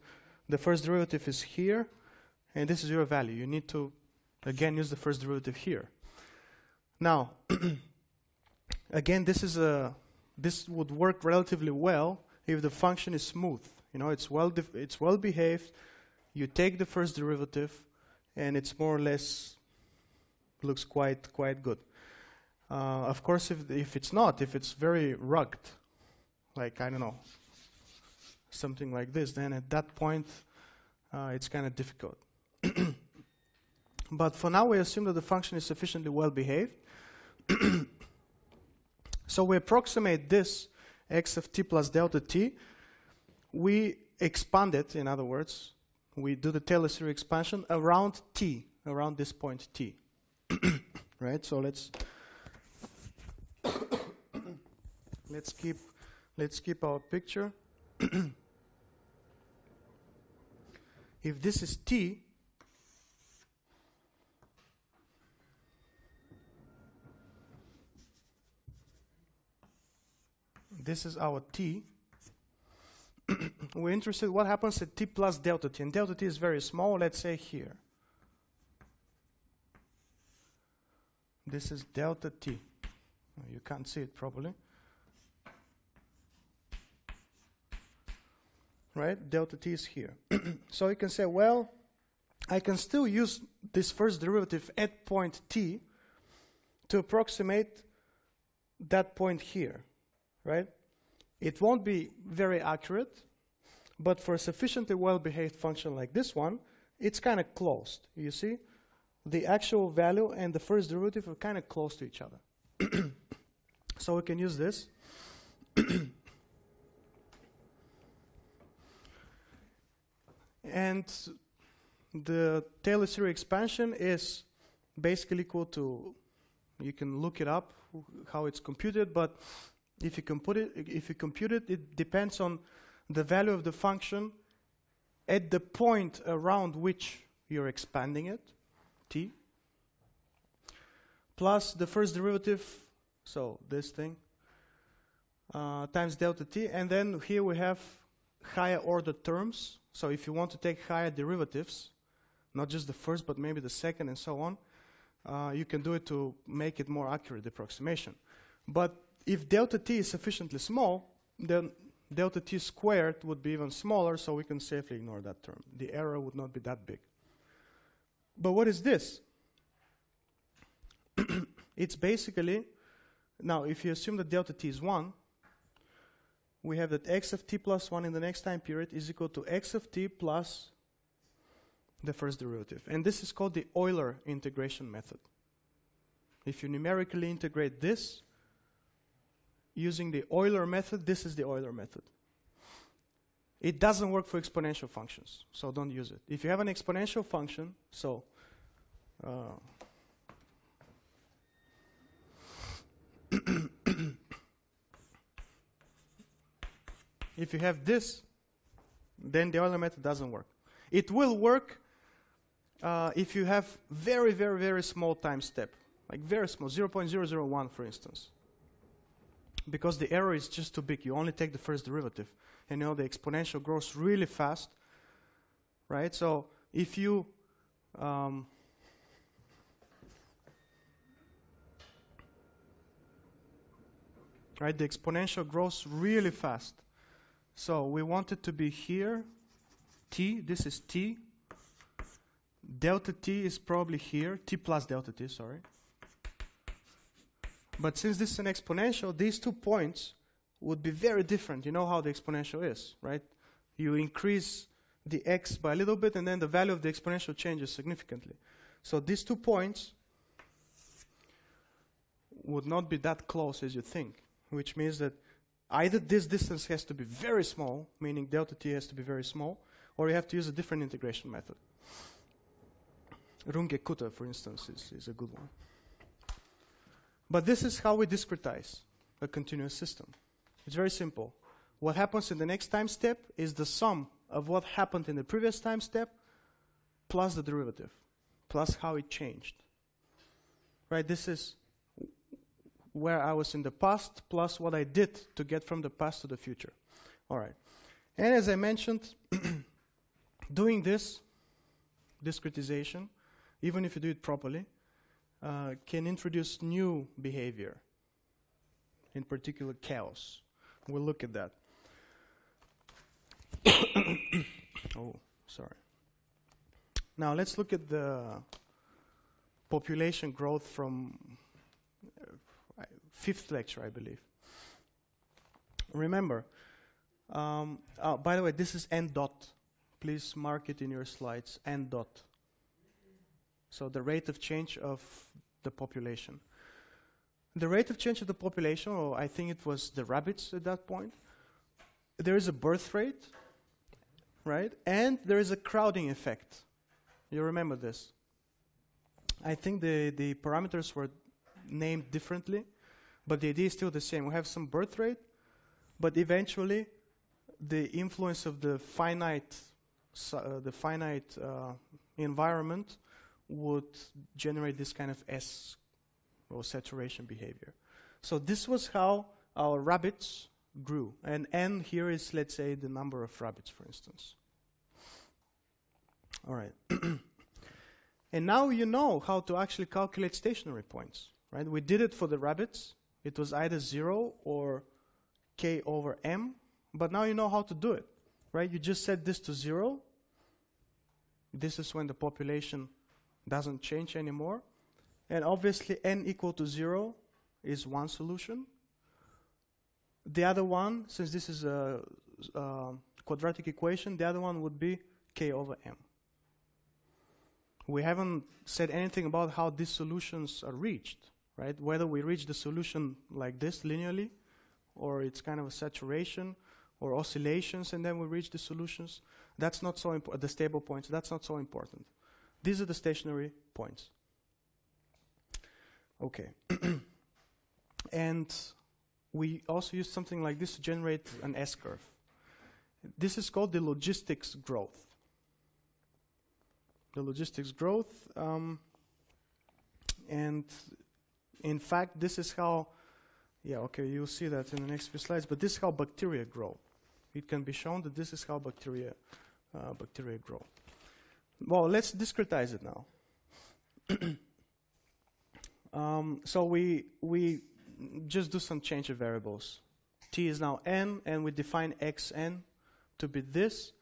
the first derivative is here, and this is your value. You need to, again, use the first derivative here. Now, again, this is a this would work relatively well if the function is smooth. You know, it's well it's well behaved. You take the first derivative, and it's more or less looks quite quite good. Uh, of course, if if it's not, if it's very rugged, like I don't know, something like this, then at that point, uh, it's kind of difficult. but for now, we assume that the function is sufficiently well behaved. so we approximate this x of t plus delta t. We expand it, in other words, we do the Taylor series expansion around t, around this point t. right? So let's let's keep let's keep our picture. if this is t, this is our t. We're interested what happens at t plus delta t, and delta t is very small. Let's say here. This is delta t. You can't see it properly. Right? Delta t is here. so you can say, well, I can still use this first derivative at point t to approximate that point here, right? It won't be very accurate, but for a sufficiently well-behaved function like this one, it's kind of closed, you see? the actual value and the first derivative are kind of close to each other. so we can use this. and the Taylor series expansion is basically equal to, you can look it up how it's computed, but if you compute it, if you compute it, it depends on the value of the function at the point around which you're expanding it t plus the first derivative, so this thing, uh, times delta t. And then here we have higher order terms. So if you want to take higher derivatives, not just the first, but maybe the second and so on, uh, you can do it to make it more accurate approximation. But if delta t is sufficiently small, then delta t squared would be even smaller, so we can safely ignore that term. The error would not be that big. But what is this? it's basically, now if you assume that delta t is 1, we have that x of t plus 1 in the next time period is equal to x of t plus the first derivative. And this is called the Euler integration method. If you numerically integrate this, using the Euler method, this is the Euler method. It doesn't work for exponential functions, so don't use it. If you have an exponential function, so uh, if you have this, then the Euler method doesn't work. It will work uh, if you have very, very, very small time step, like very small, 0.001 for instance. Because the error is just too big. You only take the first derivative. And you know the exponential grows really fast, right? So if you um, right, the exponential grows really fast. So we want it to be here, t, this is t. Delta t is probably here, t plus delta t, sorry. But since this is an exponential, these two points would be very different. You know how the exponential is, right? You increase the x by a little bit, and then the value of the exponential changes significantly. So these two points would not be that close as you think, which means that either this distance has to be very small, meaning delta t has to be very small, or you have to use a different integration method. Runge-Kutta, for instance, is, is a good one. But this is how we discretize a continuous system. It's very simple. What happens in the next time step is the sum of what happened in the previous time step plus the derivative, plus how it changed. Right? This is where I was in the past plus what I did to get from the past to the future. All right. And as I mentioned, doing this discretization, even if you do it properly, uh, can introduce new behavior, in particular chaos. We'll look at that. oh, sorry. Now let's look at the population growth from uh, fifth lecture, I believe. Remember, um, oh, by the way, this is n dot. Please mark it in your slides, n dot. So the rate of change of the population. The rate of change of the population, or I think it was the rabbits at that point, there is a birth rate, right? And there is a crowding effect. You remember this. I think the, the parameters were named differently, but the idea is still the same. We have some birth rate, but eventually the influence of the finite, uh, the finite uh, environment would generate this kind of S or saturation behavior. So this was how our rabbits grew. And n here is, let's say, the number of rabbits, for instance. All right. and now you know how to actually calculate stationary points, right? We did it for the rabbits. It was either 0 or k over m, but now you know how to do it, right? You just set this to 0. This is when the population doesn't change anymore. And obviously n equal to 0 is one solution. The other one, since this is a, a quadratic equation, the other one would be k over m. We haven't said anything about how these solutions are reached, right? Whether we reach the solution like this linearly, or it's kind of a saturation, or oscillations, and then we reach the solutions. That's not so important. The stable points. That's not so important. These are the stationary points. Okay. and we also use something like this to generate an S-curve. This is called the logistics growth. The logistics growth, um, and in fact, this is how, yeah, okay, you'll see that in the next few slides, but this is how bacteria grow. It can be shown that this is how bacteria, uh, bacteria grow. Well, let's discretize it now. um, so we, we just do some change of variables. t is now n, and we define xn to be this.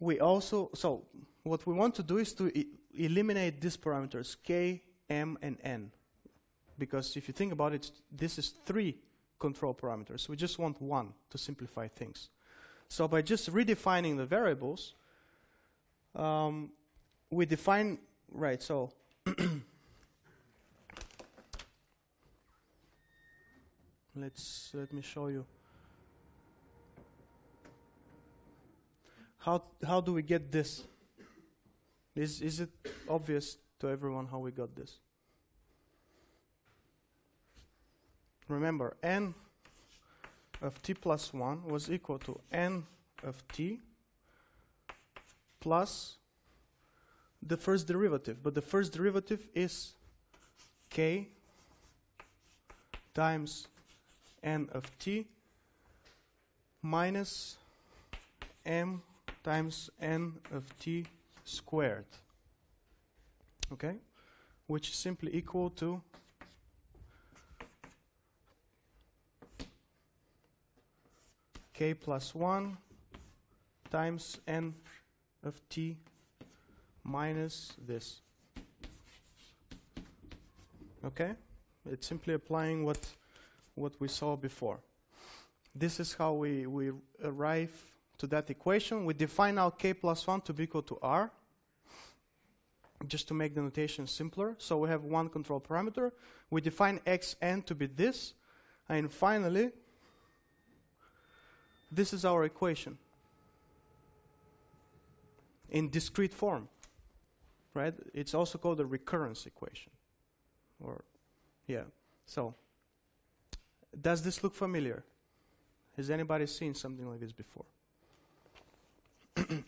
We also, so what we want to do is to eliminate these parameters, k, m, and n. Because if you think about it, this is three control parameters. We just want one to simplify things. So by just redefining the variables, um, we define, right, so let's, let me show you. How, how do we get this? Is, is it obvious to everyone how we got this? Remember, n of t plus 1 was equal to n of t plus the first derivative. But the first derivative is k times n of t minus m times n of t squared. Okay? Which is simply equal to k plus 1 times n of t minus this. Okay? It's simply applying what, what we saw before. This is how we, we arrive to that equation. We define now k plus 1 to be equal to r, just to make the notation simpler. So we have one control parameter. We define xn to be this. And finally, this is our equation in discrete form, right? It's also called the recurrence equation, or yeah. So, does this look familiar? Has anybody seen something like this before?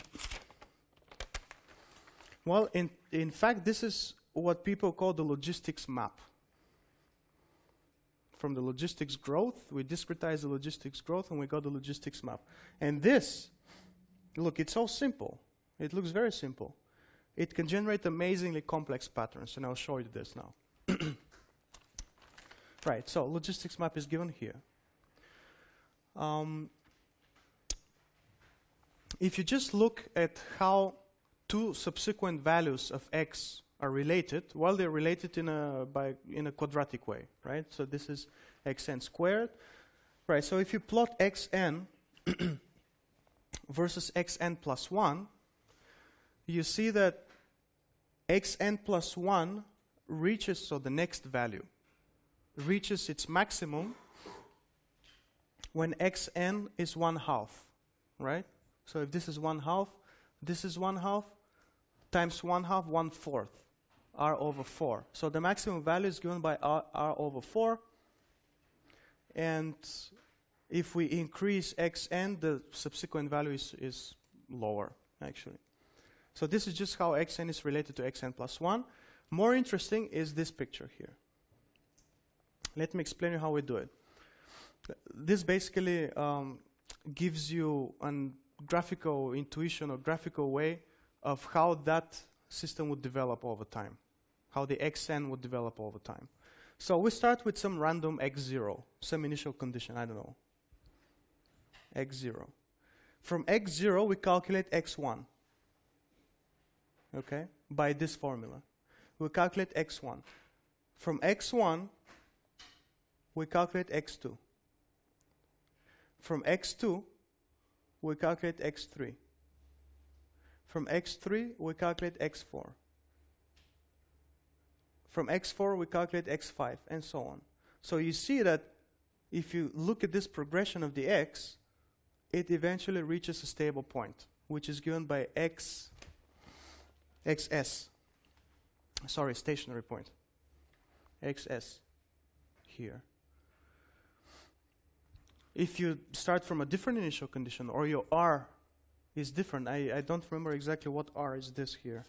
well, in in fact, this is what people call the logistics map from the logistics growth, we discretize the logistics growth, and we got the logistics map. And this, look, it's so simple. It looks very simple. It can generate amazingly complex patterns, and I'll show you this now. right, so logistics map is given here. Um, if you just look at how two subsequent values of x are related, well, they're related in a, by, in a quadratic way, right? So this is xn squared. Right, so if you plot xn versus xn plus 1, you see that xn plus 1 reaches, so the next value, reaches its maximum when xn is 1 half, right? So if this is 1 half, this is 1 half, times 1 half, 1 fourth r over 4. So the maximum value is given by r, r over 4. And if we increase xn, the subsequent value is, is lower, actually. So this is just how xn is related to xn plus 1. More interesting is this picture here. Let me explain you how we do it. This basically um, gives you a graphical intuition or graphical way of how that system would develop over time, how the xn would develop over time. So we start with some random x0, some initial condition, I don't know, x0. From x0, we calculate x1, okay, by this formula. We calculate x1. From x1, we calculate x2. From x2, we calculate x3. From x3, we calculate x4. From x4, we calculate x5, and so on. So you see that if you look at this progression of the x, it eventually reaches a stable point, which is given by x, xs. Sorry, stationary point. xs here. If you start from a different initial condition, or your r is different, I, I don't remember exactly what r is this here.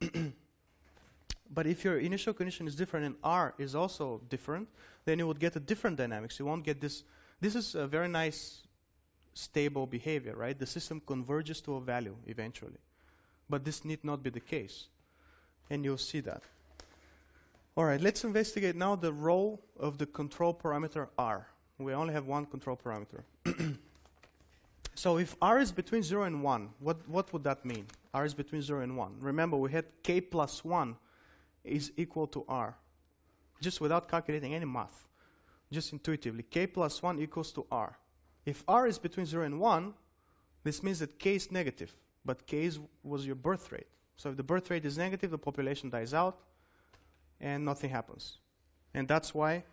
But if your initial condition is different and R is also different, then you would get a different dynamics. You won't get this. This is a very nice stable behavior, right? The system converges to a value eventually. But this need not be the case. And you'll see that. All right, let's investigate now the role of the control parameter R. We only have one control parameter. so if R is between 0 and 1, what, what would that mean? R is between 0 and 1. Remember, we had K plus 1 is equal to r. Just without calculating any math. Just intuitively. k plus 1 equals to r. If r is between 0 and 1, this means that k is negative. But k is, was your birth rate. So if the birth rate is negative, the population dies out, and nothing happens. And that's why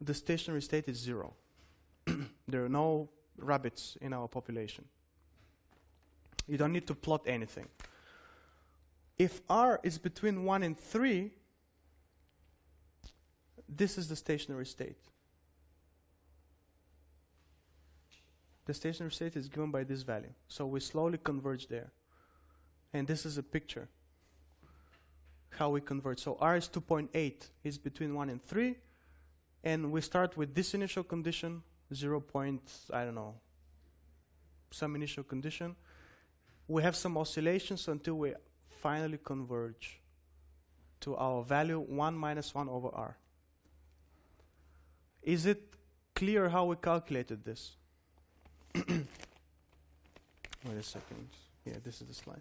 the stationary state is 0. there are no rabbits in our population. You don't need to plot anything if r is between 1 and 3, this is the stationary state. The stationary state is given by this value. So we slowly converge there. And this is a picture how we converge. So R is 2.8 is between 1 and 3. And we start with this initial condition, 0. Point, I don't know, some initial condition. We have some oscillations until we finally converge to our value 1 minus 1 over R. Is it clear how we calculated this? Wait a second. Yeah, this is the slide.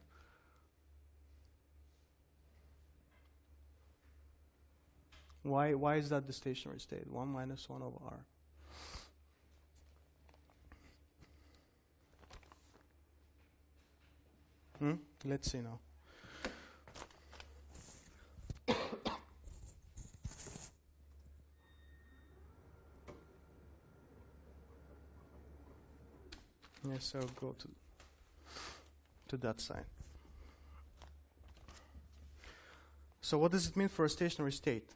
Why, why is that the stationary state? 1 minus 1 over r. Hmm? Let's see now. Yes, I'll go to to that side. So what does it mean for a stationary state?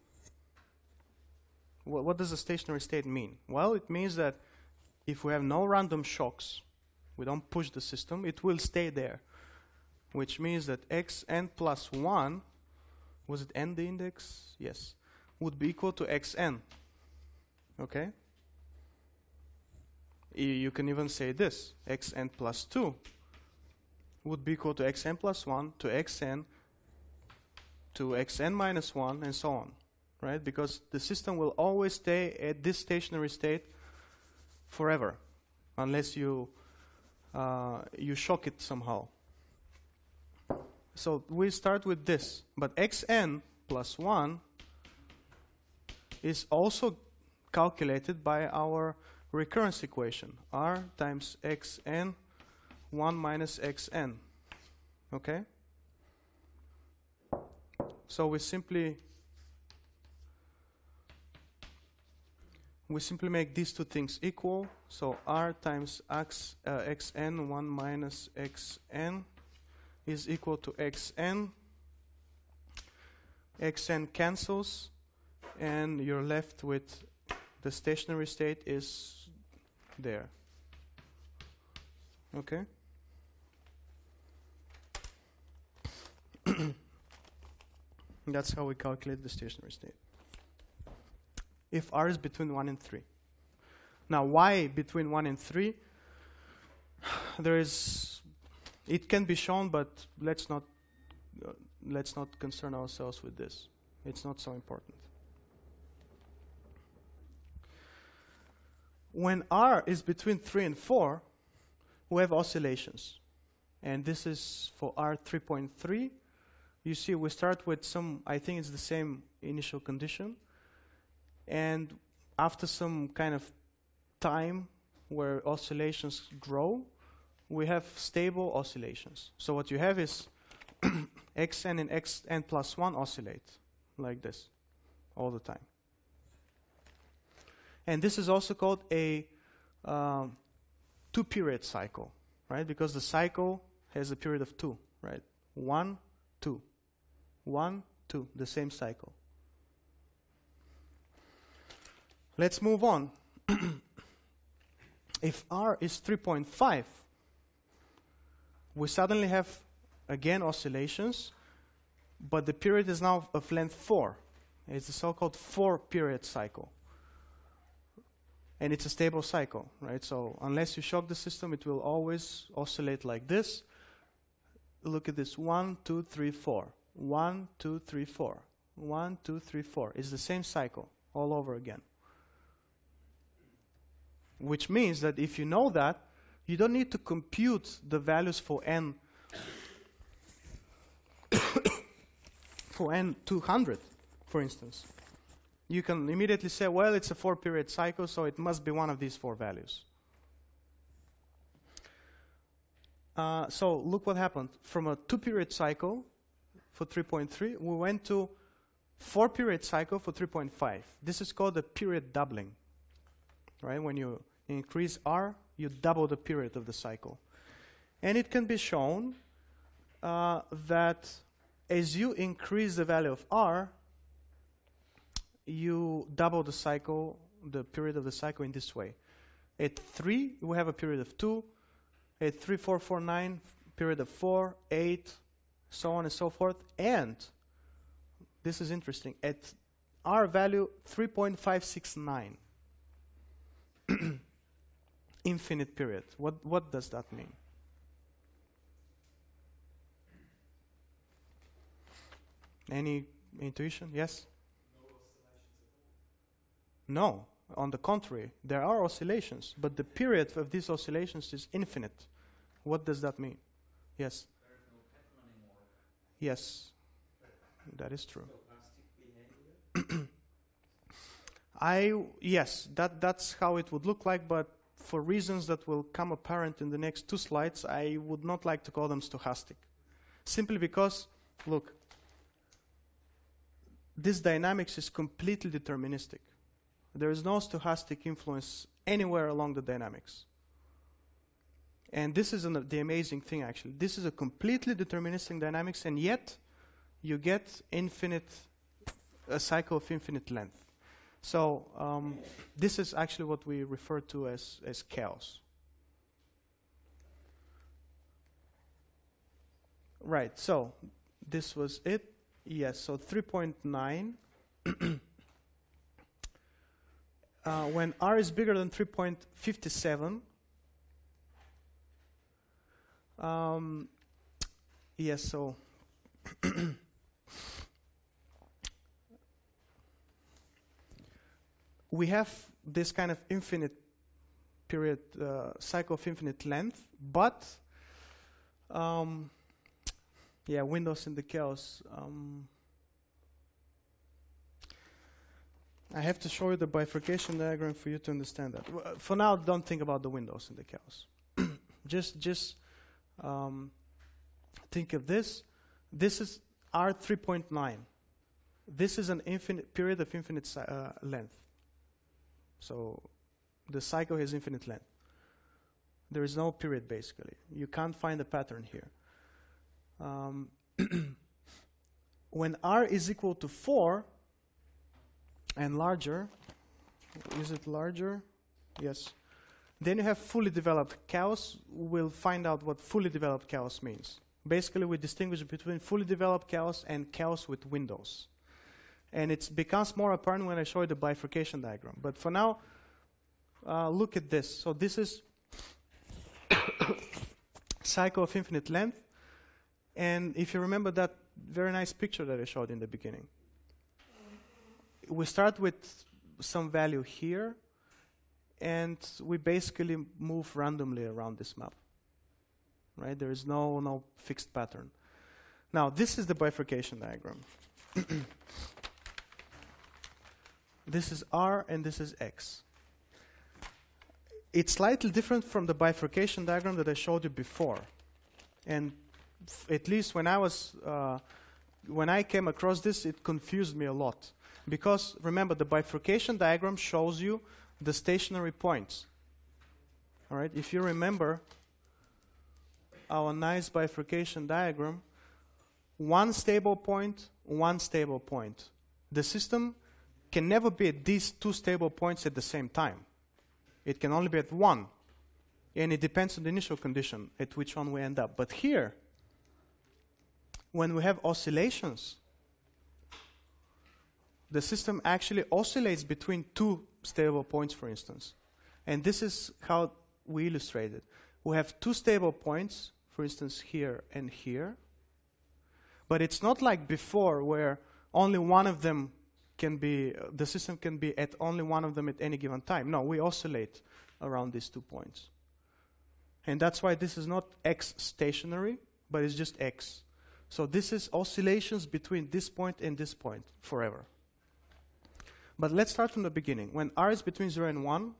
What, what does a stationary state mean? Well, it means that if we have no random shocks, we don't push the system, it will stay there. Which means that xn plus 1, was it n the index? Yes. Would be equal to xn. Okay? You can even say this xn plus 2 would be equal to xn plus 1 to xn to xn minus 1 and so on right? Because the system will always stay at this stationary state forever, unless you uh, you shock it somehow. So we start with this, but xn plus 1 is also calculated by our recurrence equation, r times xn 1 minus xn. Okay? So we simply we simply make these two things equal. So r times x, uh, xn 1 minus xn is equal to xn. xn cancels, and you're left with the stationary state is there. Okay? That's how we calculate the stationary state if r is between 1 and 3. Now, why between 1 and 3? There is, it can be shown, but let's not, uh, let's not concern ourselves with this. It's not so important. When r is between 3 and 4, we have oscillations. And this is for r 3.3. You see, we start with some, I think it's the same initial condition and after some kind of time where oscillations grow, we have stable oscillations. So what you have is xn and xn plus 1 oscillate like this all the time. And this is also called a um, two-period cycle, right? Because the cycle has a period of two, right? One, two. One, two, the same cycle. Let's move on. if r is 3.5, we suddenly have again oscillations, but the period is now of length 4. It's a so-called four-period cycle. And it's a stable cycle, right? So unless you shock the system, it will always oscillate like this. Look at this, one, two, three, four. One, two, three, four. One, two, three, four. It's the same cycle all over again. Which means that if you know that, you don't need to compute the values for n for n 200, for instance. You can immediately say, well, it's a four period cycle, so it must be one of these four values. Uh, so look what happened. From a two period cycle for 3.3, we went to four period cycle for 3.5. This is called a period doubling. Right? When you increase r, you double the period of the cycle. And it can be shown uh, that as you increase the value of r, you double the cycle, the period of the cycle in this way. At 3, we have a period of 2. At 3, 4, 4, 9, period of 4, 8, so on and so forth. And, this is interesting, at R value 3.569, infinite period. What, what does that mean? Any intuition? Yes? No, on the contrary, there are oscillations, but the period of these oscillations is infinite. What does that mean? Yes? Yes, that is true. I yes, that that's how it would look like, but for reasons that will come apparent in the next two slides, I would not like to call them stochastic. Simply because, look, this dynamics is completely deterministic. There is no stochastic influence anywhere along the dynamics. And this is an, the amazing thing, actually. This is a completely deterministic dynamics, and yet you get infinite, a cycle of infinite length. So um, this is actually what we refer to as, as chaos. Right, so this was it. Yes, so 3.9. uh, when r is bigger than 3.57, um, yes, so we have this kind of infinite period uh, cycle of infinite length, but um, yeah, windows in the chaos. Um, I have to show you the bifurcation diagram for you to understand that. For now, don't think about the windows in the chaos. just, just um, think of this. This is R 3.9. This is an infinite period of infinite uh, length. So the cycle has infinite length. There is no period basically. You can't find a pattern here. Um, when r is equal to 4 and larger, is it larger? Yes. Then you have fully developed chaos. We'll find out what fully developed chaos means. Basically, we distinguish between fully developed chaos and chaos with windows. And it becomes more apparent when I show you the bifurcation diagram. But for now, uh, look at this. So this is cycle of infinite length. And if you remember that very nice picture that I showed in the beginning, we start with some value here, and we basically move randomly around this map. Right? There is no no fixed pattern. Now, this is the bifurcation diagram. this is R and this is X. It's slightly different from the bifurcation diagram that I showed you before. And at least when I was uh, when I came across this, it confused me a lot. Because remember, the bifurcation diagram shows you the stationary points. All right, if you remember our nice bifurcation diagram, one stable point, one stable point. The system can never be at these two stable points at the same time. It can only be at one. And it depends on the initial condition at which one we end up. But here, when we have oscillations, the system actually oscillates between two stable points, for instance. And this is how we illustrate it. We have two stable points, for instance, here and here. But it's not like before, where only one of them can be, uh, the system can be at only one of them at any given time. No, we oscillate around these two points. And that's why this is not x stationary, but it's just x. So this is oscillations between this point and this point forever. But let's start from the beginning. When r is between 0 and 1,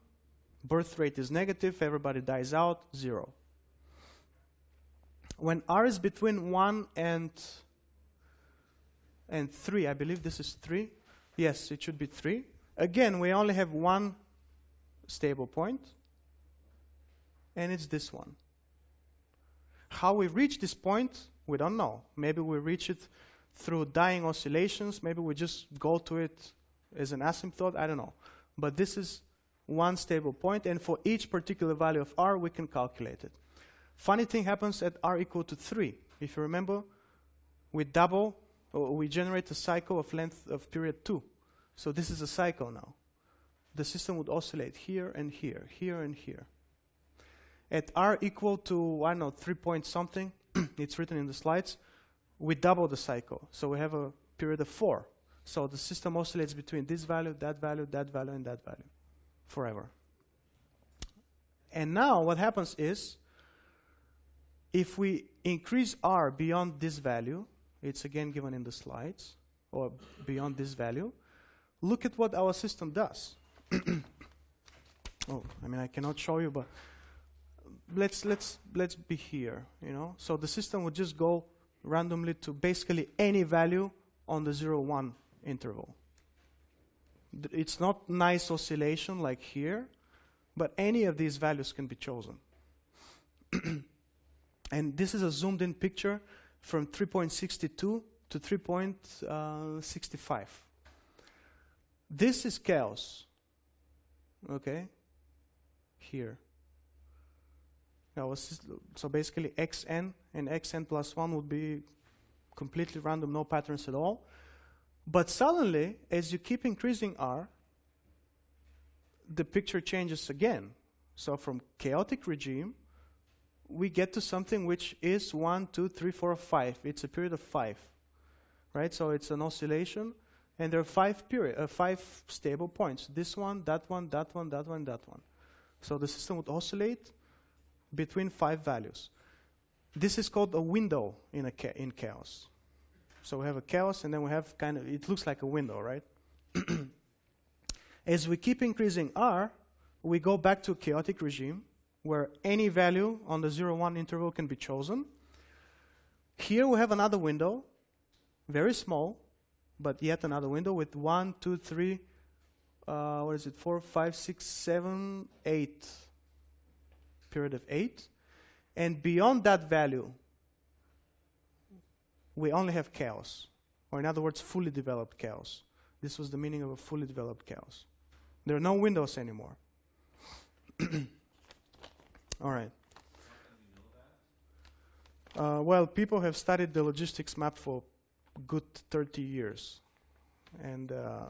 birth rate is negative, everybody dies out, 0. When r is between 1 and and 3, I believe this is 3. Yes, it should be 3. Again, we only have one stable point, and it's this one. How we reach this point, we don't know. Maybe we reach it through dying oscillations, maybe we just go to it as an asymptote, I don't know. But this is one stable point, and for each particular value of r, we can calculate it. Funny thing happens at r equal to 3. If you remember, we double, or we generate a cycle of length of period 2. So this is a cycle now. The system would oscillate here and here, here and here. At r equal to, I don't know, 3 point something, it's written in the slides, we double the cycle. So we have a period of 4. So the system oscillates between this value, that value, that value, and that value forever. And now what happens is, if we increase r beyond this value, it's again given in the slides, or beyond this value, look at what our system does. oh, I mean, I cannot show you, but let's let's let's be here. You know, so the system would just go randomly to basically any value on the zero one interval. It's not nice oscillation like here, but any of these values can be chosen. and this is a zoomed in picture from 3.62 to 3.65. Uh, this is chaos. Okay? Here. So basically xn and xn plus 1 would be completely random, no patterns at all. But suddenly, as you keep increasing r, the picture changes again. So from chaotic regime, we get to something which is 1, 2, 3, 4, 5. It's a period of 5. Right? So it's an oscillation, and there are five, period, uh, five stable points. This one, that one, that one, that one, that one. So the system would oscillate between five values. This is called a window in, a in chaos. So we have a chaos, and then we have kind of, it looks like a window, right? As we keep increasing R, we go back to a chaotic regime where any value on the 0 1 interval can be chosen. Here we have another window, very small, but yet another window with 1, 2, 3, uh, what is it, 4, 5, 6, 7, 8, period of 8. And beyond that value, we only have chaos, or in other words, fully developed chaos. This was the meaning of a fully developed chaos. There are no windows anymore. All right. Uh, well, people have studied the logistics map for good 30 years, and uh,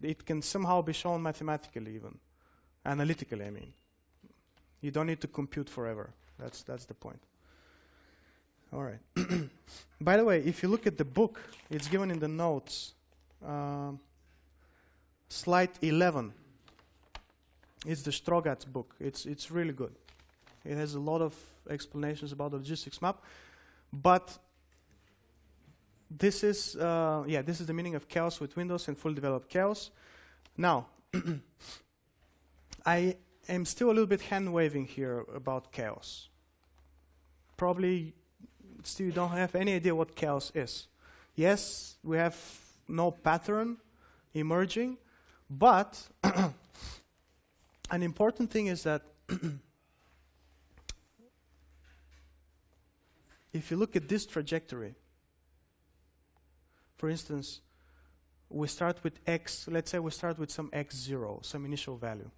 it can somehow be shown mathematically, even analytically. I mean, you don't need to compute forever. That's that's the point. All right. By the way, if you look at the book, it's given in the notes. Um, slide 11. It's the Strogatz book. It's it's really good. It has a lot of explanations about the logistics map, but this is uh, yeah this is the meaning of chaos with windows and full developed chaos. Now, I am still a little bit hand waving here about chaos. Probably still you don't have any idea what chaos is. Yes, we have no pattern emerging, but an important thing is that if you look at this trajectory, for instance, we start with x, let's say we start with some x0, some initial value.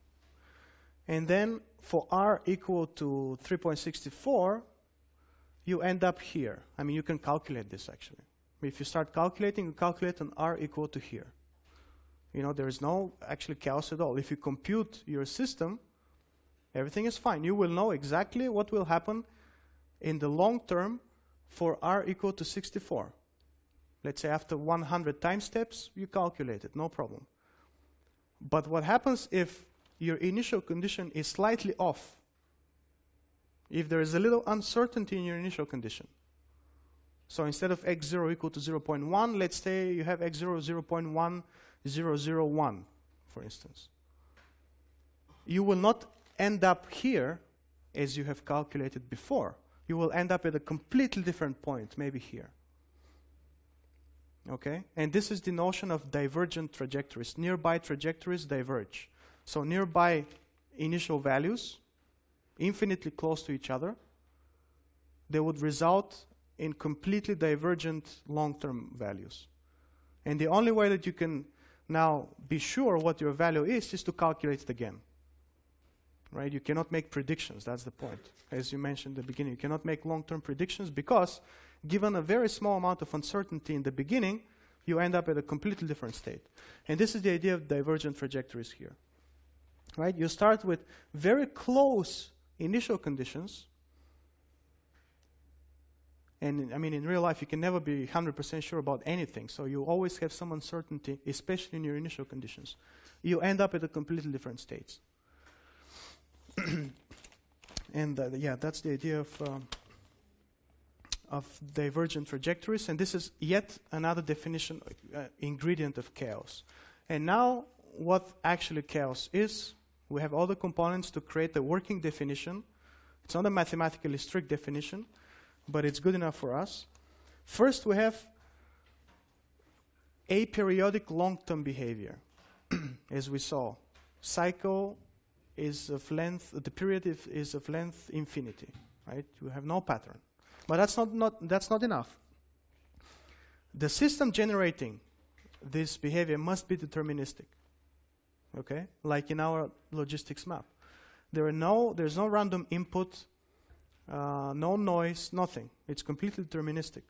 And then for r equal to 3.64, you end up here. I mean, you can calculate this actually. If you start calculating, you calculate an r equal to here. You know, there is no actually chaos at all. If you compute your system, everything is fine. You will know exactly what will happen in the long term for r equal to 64. Let's say after 100 time steps, you calculate it, no problem. But what happens if your initial condition is slightly off? If there is a little uncertainty in your initial condition. So instead of x0 equal to 0.1, let's say you have x0 0.1001, for instance. You will not end up here as you have calculated before. You will end up at a completely different point, maybe here. Okay? And this is the notion of divergent trajectories. Nearby trajectories diverge. So nearby initial values, infinitely close to each other, they would result in completely divergent long-term values. And the only way that you can now be sure what your value is is to calculate it again. right? You cannot make predictions. That's the point. As you mentioned at the beginning, you cannot make long-term predictions because, given a very small amount of uncertainty in the beginning, you end up at a completely different state. And this is the idea of divergent trajectories here, right? You start with very close initial conditions. And I mean, in real life, you can never be 100% sure about anything. So you always have some uncertainty, especially in your initial conditions. You end up at a completely different states. and uh, yeah, that's the idea of, um, of divergent trajectories. And this is yet another definition, uh, ingredient of chaos. And now, what actually chaos is, we have all the components to create a working definition. It's not a mathematically strict definition, but it's good enough for us. First, we have aperiodic long-term behavior, as we saw. Cycle is of length, the period is, is of length infinity, right? You have no pattern. But that's not, not, that's not enough. The system generating this behavior must be deterministic okay? Like in our logistics map. There are no, there's no random input, uh, no noise, nothing. It's completely deterministic.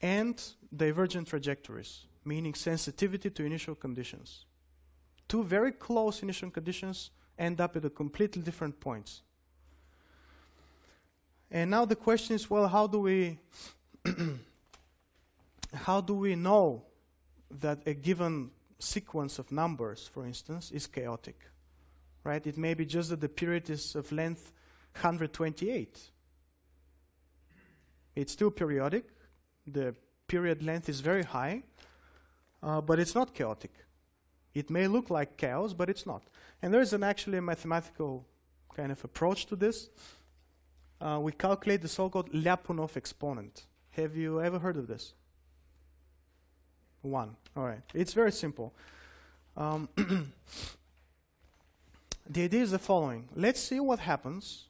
And divergent trajectories, meaning sensitivity to initial conditions. Two very close initial conditions end up at a completely different points. And now the question is, well, how do we how do we know that a given sequence of numbers, for instance, is chaotic. Right? It may be just that the period is of length 128. It's still periodic. The period length is very high, uh, but it's not chaotic. It may look like chaos, but it's not. And there is an actually a mathematical kind of approach to this. Uh, we calculate the so-called Lyapunov exponent. Have you ever heard of this? One. All right. It's very simple. Um, the idea is the following. Let's see what happens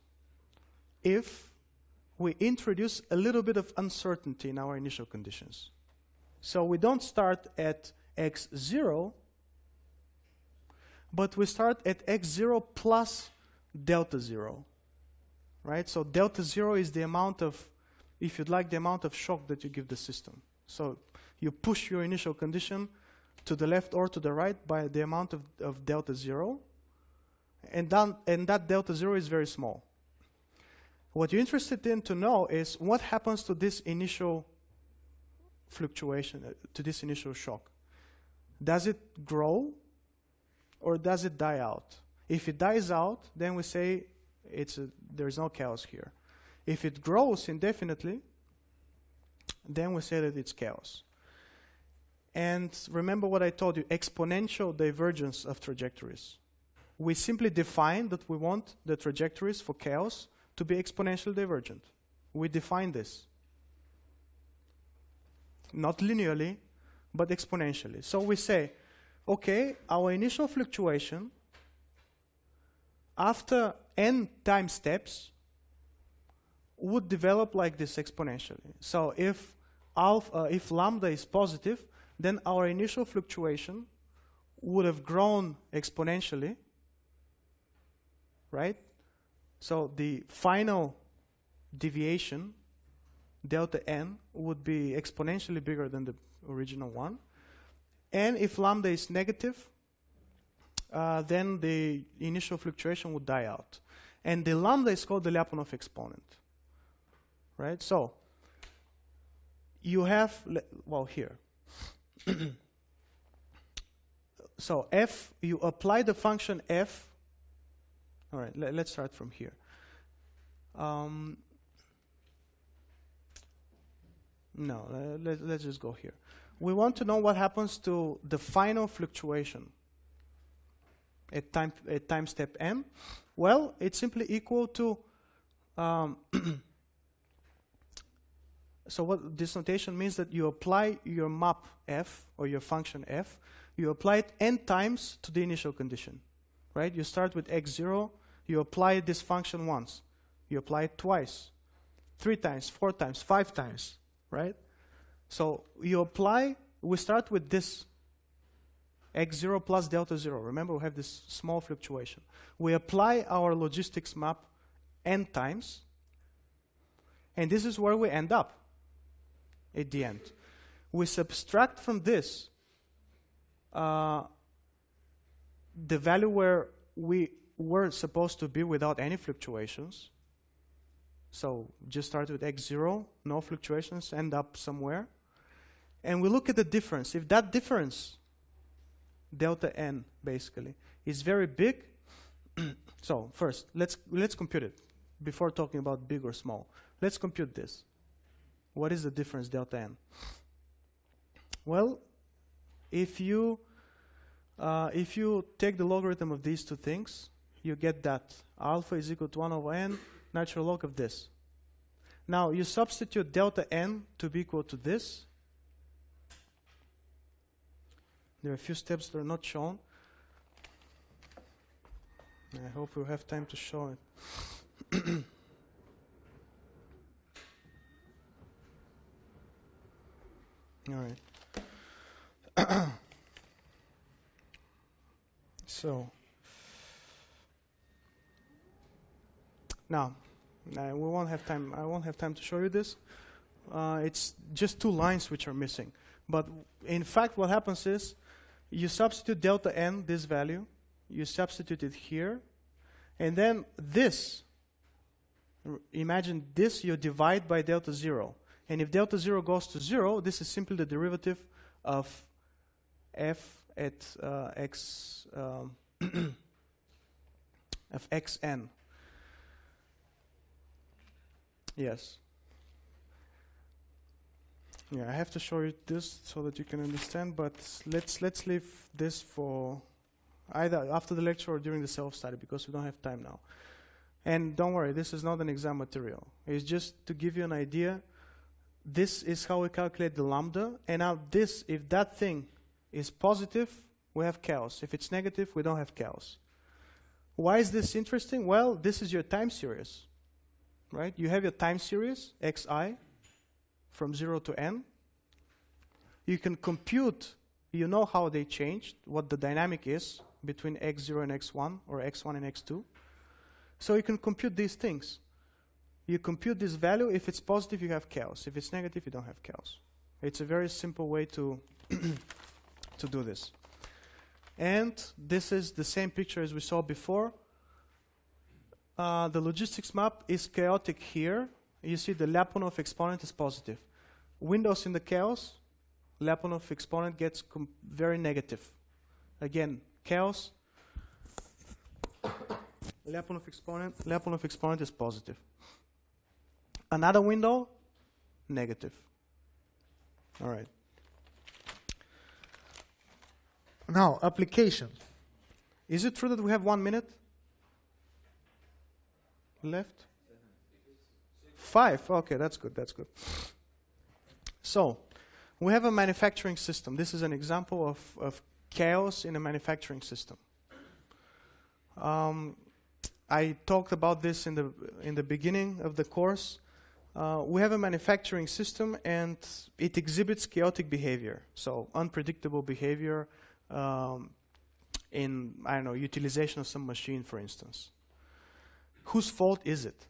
if we introduce a little bit of uncertainty in our initial conditions. So we don't start at x0, but we start at x0 plus delta 0. Right? So delta 0 is the amount of, if you'd like, the amount of shock that you give the system. So you push your initial condition to the left or to the right by the amount of, of delta zero, and, and that delta zero is very small. What you're interested in to know is what happens to this initial fluctuation, uh, to this initial shock. Does it grow or does it die out? If it dies out, then we say it's a, there's no chaos here. If it grows indefinitely, then we say that it's chaos. And remember what I told you, exponential divergence of trajectories. We simply define that we want the trajectories for chaos to be exponentially divergent. We define this. Not linearly, but exponentially. So we say, okay, our initial fluctuation after n time steps would develop like this exponentially. So if alpha, uh, if lambda is positive, then our initial fluctuation would have grown exponentially, right? So the final deviation, delta n, would be exponentially bigger than the original one. And if lambda is negative, uh, then the initial fluctuation would die out. And the lambda is called the Lyapunov exponent. Right? So, you have, well, here, so f, you apply the function f. All right, let, us start from here. Um, no, let, let's just go here. We want to know what happens to the final fluctuation at time, at time step m. Well, it's simply equal to um, so what this notation means that you apply your map f or your function f, you apply it n times to the initial condition, right? You start with x0, you apply this function once, you apply it twice, three times, four times, five times, right? So you apply, we start with this x0 plus delta 0. Remember, we have this small fluctuation. We apply our logistics map n times, and this is where we end up at the end. We subtract from this uh, the value where we were supposed to be without any fluctuations. So just start with x0, no fluctuations, end up somewhere. And we look at the difference. If that difference, delta n basically, is very big, so first, let's, let's compute it before talking about big or small. Let's compute this. What is the difference delta n? Well, if you uh, if you take the logarithm of these two things, you get that alpha is equal to 1 over n, natural log of this. Now, you substitute delta n to be equal to this. There are a few steps that are not shown. I hope we'll have time to show it. All right. so now we won't have time. I won't have time to show you this. Uh, it's just two lines which are missing. But in fact, what happens is you substitute delta n, this value, you substitute it here, and then this. Imagine this you divide by delta 0. And if delta 0 goes to 0, this is simply the derivative of f at uh, x um, of xn. Yes. Yeah, I have to show you this so that you can understand, but let's let's leave this for either after the lecture or during the self-study because we don't have time now. And don't worry, this is not an exam material. It's just to give you an idea. This is how we calculate the lambda, and now this, if that thing is positive, we have chaos. If it's negative, we don't have chaos. Why is this interesting? Well, this is your time series right? You have your time series, xi, from 0 to n. You can compute, you know how they changed, what the dynamic is between x0 and x1, or x1 and x2. So you can compute these things. You compute this value. If it's positive, you have chaos. If it's negative, you don't have chaos. It's a very simple way to, to do this. And this is the same picture as we saw before uh, the logistics map is chaotic here. You see the Lyapunov exponent is positive. Windows in the chaos, Lyapunov exponent gets very negative. Again, chaos, Lyapunov exponent, Lyapunov exponent is positive. Another window, negative. All right. Now, application. Is it true that we have one minute? left? Five. Okay, that's good. That's good. So, we have a manufacturing system. This is an example of, of chaos in a manufacturing system. Um, I talked about this in the in the beginning of the course. Uh, we have a manufacturing system, and it exhibits chaotic behavior. So unpredictable behavior um, in I don't know utilization of some machine, for instance whose fault is it?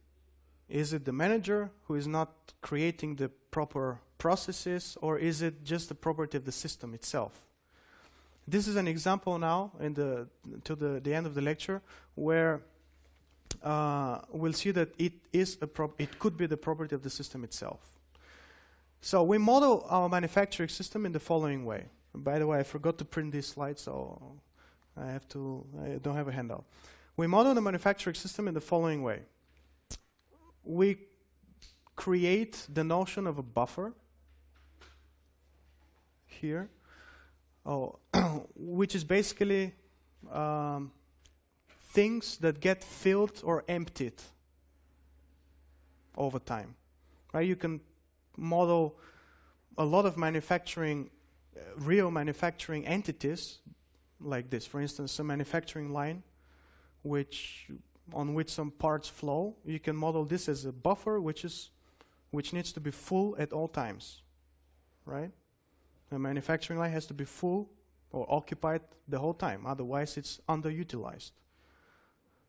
Is it the manager who is not creating the proper processes, or is it just the property of the system itself? This is an example now, in the to the, the end of the lecture, where uh, we'll see that it is a it could be the property of the system itself. So we model our manufacturing system in the following way. By the way, I forgot to print this slide, so I have to. I don't have a handout. We model the manufacturing system in the following way. We create the notion of a buffer here, oh, which is basically um, things that get filled or emptied over time. Right? You can model a lot of manufacturing, uh, real manufacturing entities like this. For instance, a manufacturing line which on which some parts flow. You can model this as a buffer which is which needs to be full at all times. Right? The manufacturing line has to be full or occupied the whole time. Otherwise, it's underutilized.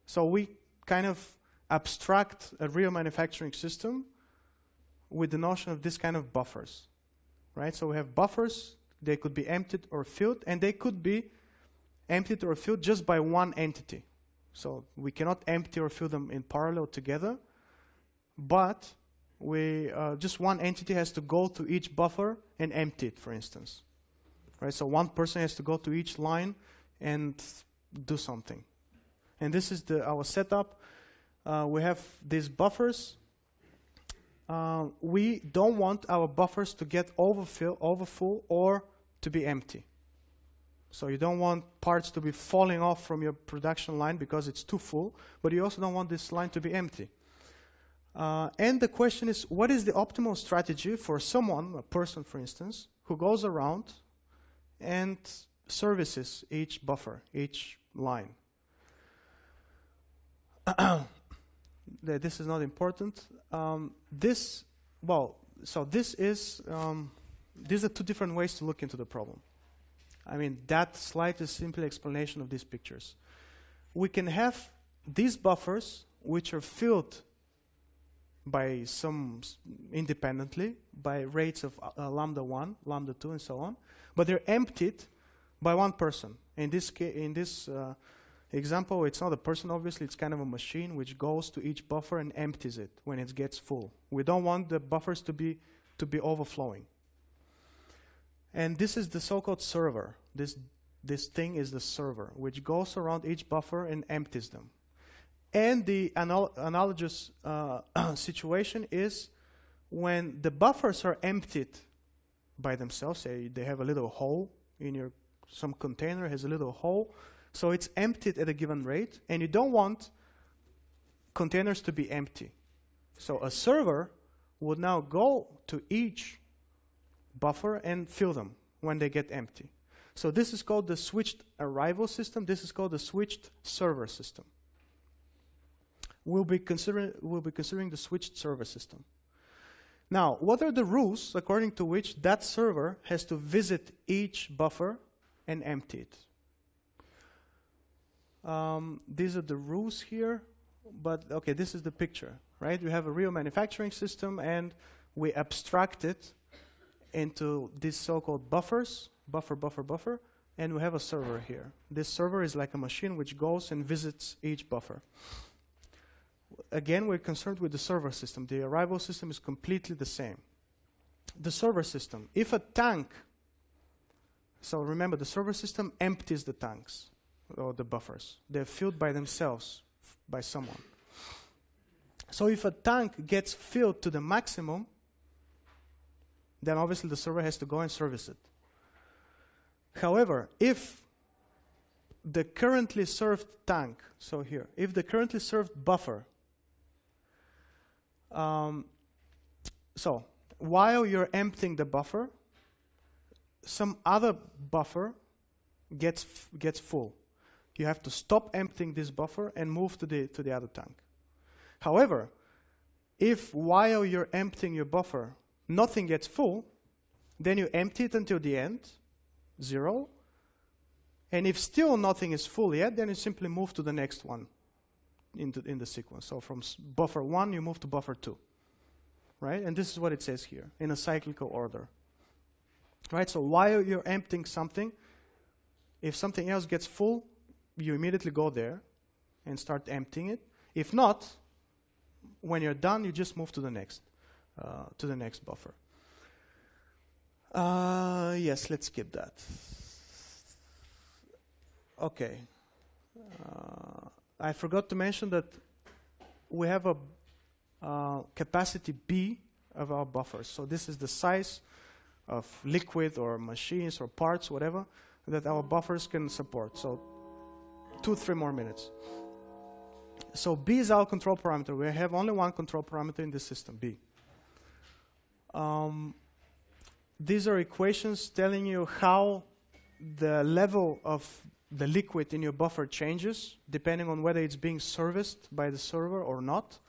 So we kind of abstract a real manufacturing system with the notion of this kind of buffers, right? So we have buffers. They could be emptied or filled, and they could be emptied or filled just by one entity. So we cannot empty or fill them in parallel together, but we uh, just one entity has to go to each buffer and empty it, for instance. Right? So one person has to go to each line and do something. And this is the our setup. Uh, we have these buffers. Uh, we don't want our buffers to get overfill, overfull or to be empty. So you don't want parts to be falling off from your production line because it's too full, but you also don't want this line to be empty. Uh, and the question is, what is the optimal strategy for someone, a person for instance, who goes around and services each buffer, each line? this is not important. Um, this, well, so this is, um, these are two different ways to look into the problem. I mean, that slide is simply explanation of these pictures. We can have these buffers, which are filled by some independently by rates of uh, lambda 1, lambda 2, and so on, but they're emptied by one person. In this, case, in this uh, example, it's not a person, obviously, it's kind of a machine which goes to each buffer and empties it when it gets full. We don't want the buffers to be, to be overflowing. And this is the so-called server. This, this thing is the server, which goes around each buffer and empties them. And the anal analogous uh, situation is when the buffers are emptied by themselves, say they have a little hole in your, some container has a little hole, so it's emptied at a given rate, and you don't want containers to be empty. So a server would now go to each buffer and fill them when they get empty. So this is called the switched arrival system. This is called the switched server system. We'll be considering, we'll be considering the switched server system. Now, what are the rules according to which that server has to visit each buffer and empty it? Um, these are the rules here, but okay, this is the picture, right? We have a real manufacturing system and we abstract it into these so-called buffers, buffer, buffer, buffer, and we have a server here. This server is like a machine which goes and visits each buffer. Again, we're concerned with the server system. The arrival system is completely the same. The server system, if a tank, so remember the server system empties the tanks or the buffers. They're filled by themselves, by someone. So if a tank gets filled to the maximum, then obviously the server has to go and service it. However, if the currently served tank, so here, if the currently served buffer, um, so while you're emptying the buffer, some other buffer gets gets full. You have to stop emptying this buffer and move to the to the other tank. However, if while you're emptying your buffer, nothing gets full, then you empty it until the end, zero. And if still nothing is full yet, then you simply move to the next one in the, in the sequence. So from buffer 1, you move to buffer 2. Right? And this is what it says here, in a cyclical order. Right? So while you're emptying something, if something else gets full, you immediately go there and start emptying it. If not, when you're done, you just move to the next, uh, to the next buffer. Uh, yes, let's skip that. Okay. Uh, I forgot to mention that we have a uh, capacity B of our buffers. So this is the size of liquid or machines or parts, whatever, that our buffers can support. So two, three more minutes. So B is our control parameter. We have only one control parameter in the system, B. Um, these are equations telling you how the level of the liquid in your buffer changes depending on whether it's being serviced by the server or not.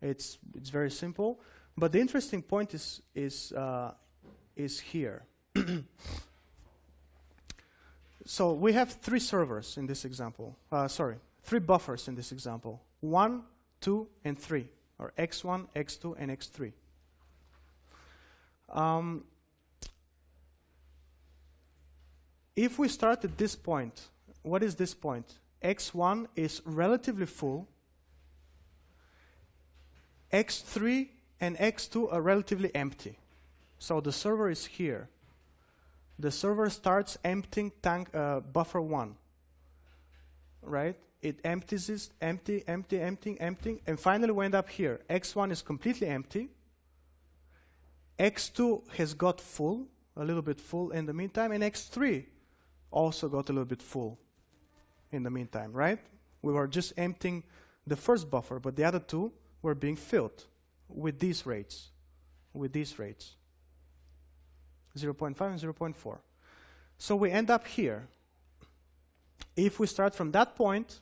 It's, it's very simple. But the interesting point is, is, uh, is here. so we have three servers in this example. Uh, sorry, three buffers in this example. One, two, and three, or x1, x2, and x3. Um, if we start at this point, what is this point? x1 is relatively full. x3 and x2 are relatively empty. So the server is here. The server starts emptying tank uh, buffer 1. Right? It empties this, empty, empty, emptying, emptying, and finally we end up here. x1 is completely empty. x2 has got full, a little bit full in the meantime, and x3 also got a little bit full in the meantime, right? We were just emptying the first buffer, but the other two were being filled with these rates, with these rates. 0.5 and 0.4. So we end up here. If we start from that point,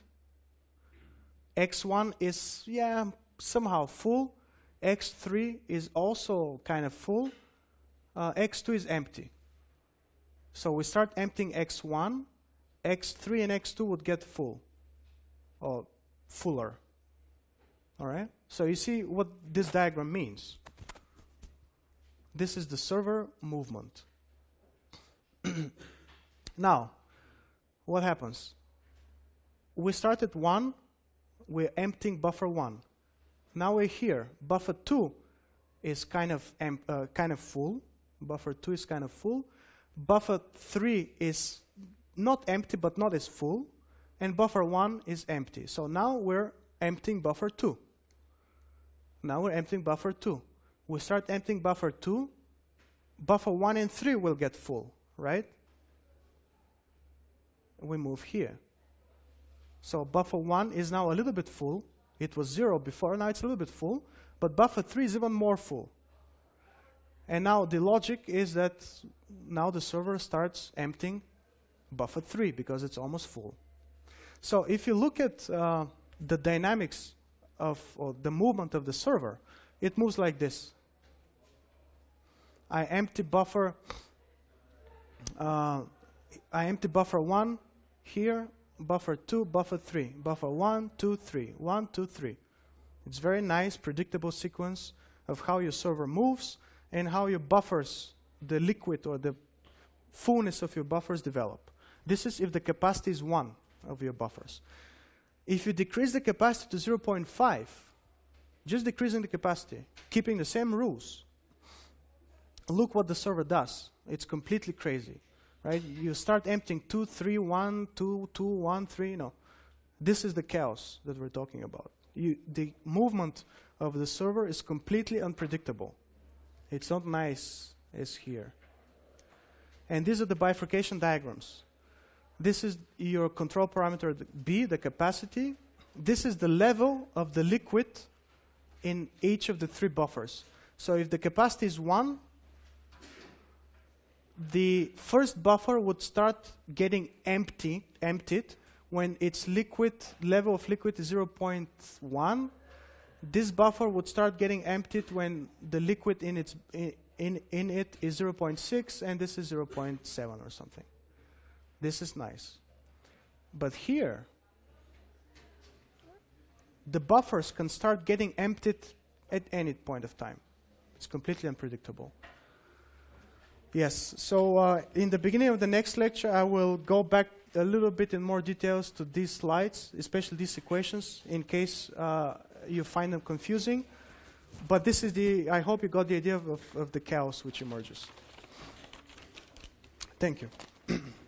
x1 is, yeah, somehow full. x3 is also kind of full. Uh, x2 is empty. So we start emptying x1, x3 and x2 would get full, or fuller. All right? So you see what this diagram means. This is the server movement. now, what happens? We start at 1, we're emptying buffer 1. Now we're here. Buffer 2 is kind of, uh, kind of full. Buffer 2 is kind of full. Buffer 3 is not empty, but not as full. And buffer 1 is empty. So now we're emptying buffer 2. Now we're emptying buffer 2 we start emptying buffer 2, buffer 1 and 3 will get full, right? We move here. So buffer 1 is now a little bit full. It was 0 before, now it's a little bit full. But buffer 3 is even more full. And now the logic is that now the server starts emptying buffer 3 because it's almost full. So if you look at uh, the dynamics of the movement of the server, it moves like this. I empty buffer, uh, I empty buffer 1 here, buffer 2, buffer 3, buffer 1, 2, 3, 1, 2, 3. It's very nice, predictable sequence of how your server moves and how your buffers, the liquid or the fullness of your buffers develop. This is if the capacity is 1 of your buffers. If you decrease the capacity to 0.5, just decreasing the capacity, keeping the same rules, look what the server does. It's completely crazy, right? You start emptying 2, 3, 1, 2, 2, 1, 3, no. This is the chaos that we're talking about. You, the movement of the server is completely unpredictable. It's not nice as here. And these are the bifurcation diagrams. This is your control parameter B, the capacity. This is the level of the liquid in each of the three buffers. So if the capacity is 1, the first buffer would start getting empty, emptied when its liquid level of liquid is 0.1. This buffer would start getting emptied when the liquid in, its, in, in, in it is 0.6 and this is 0.7 or something. This is nice. But here, the buffers can start getting emptied at any point of time. It's completely unpredictable. Yes, so uh, in the beginning of the next lecture, I will go back a little bit in more details to these slides, especially these equations, in case uh, you find them confusing. But this is the, I hope you got the idea of, of the chaos which emerges. Thank you.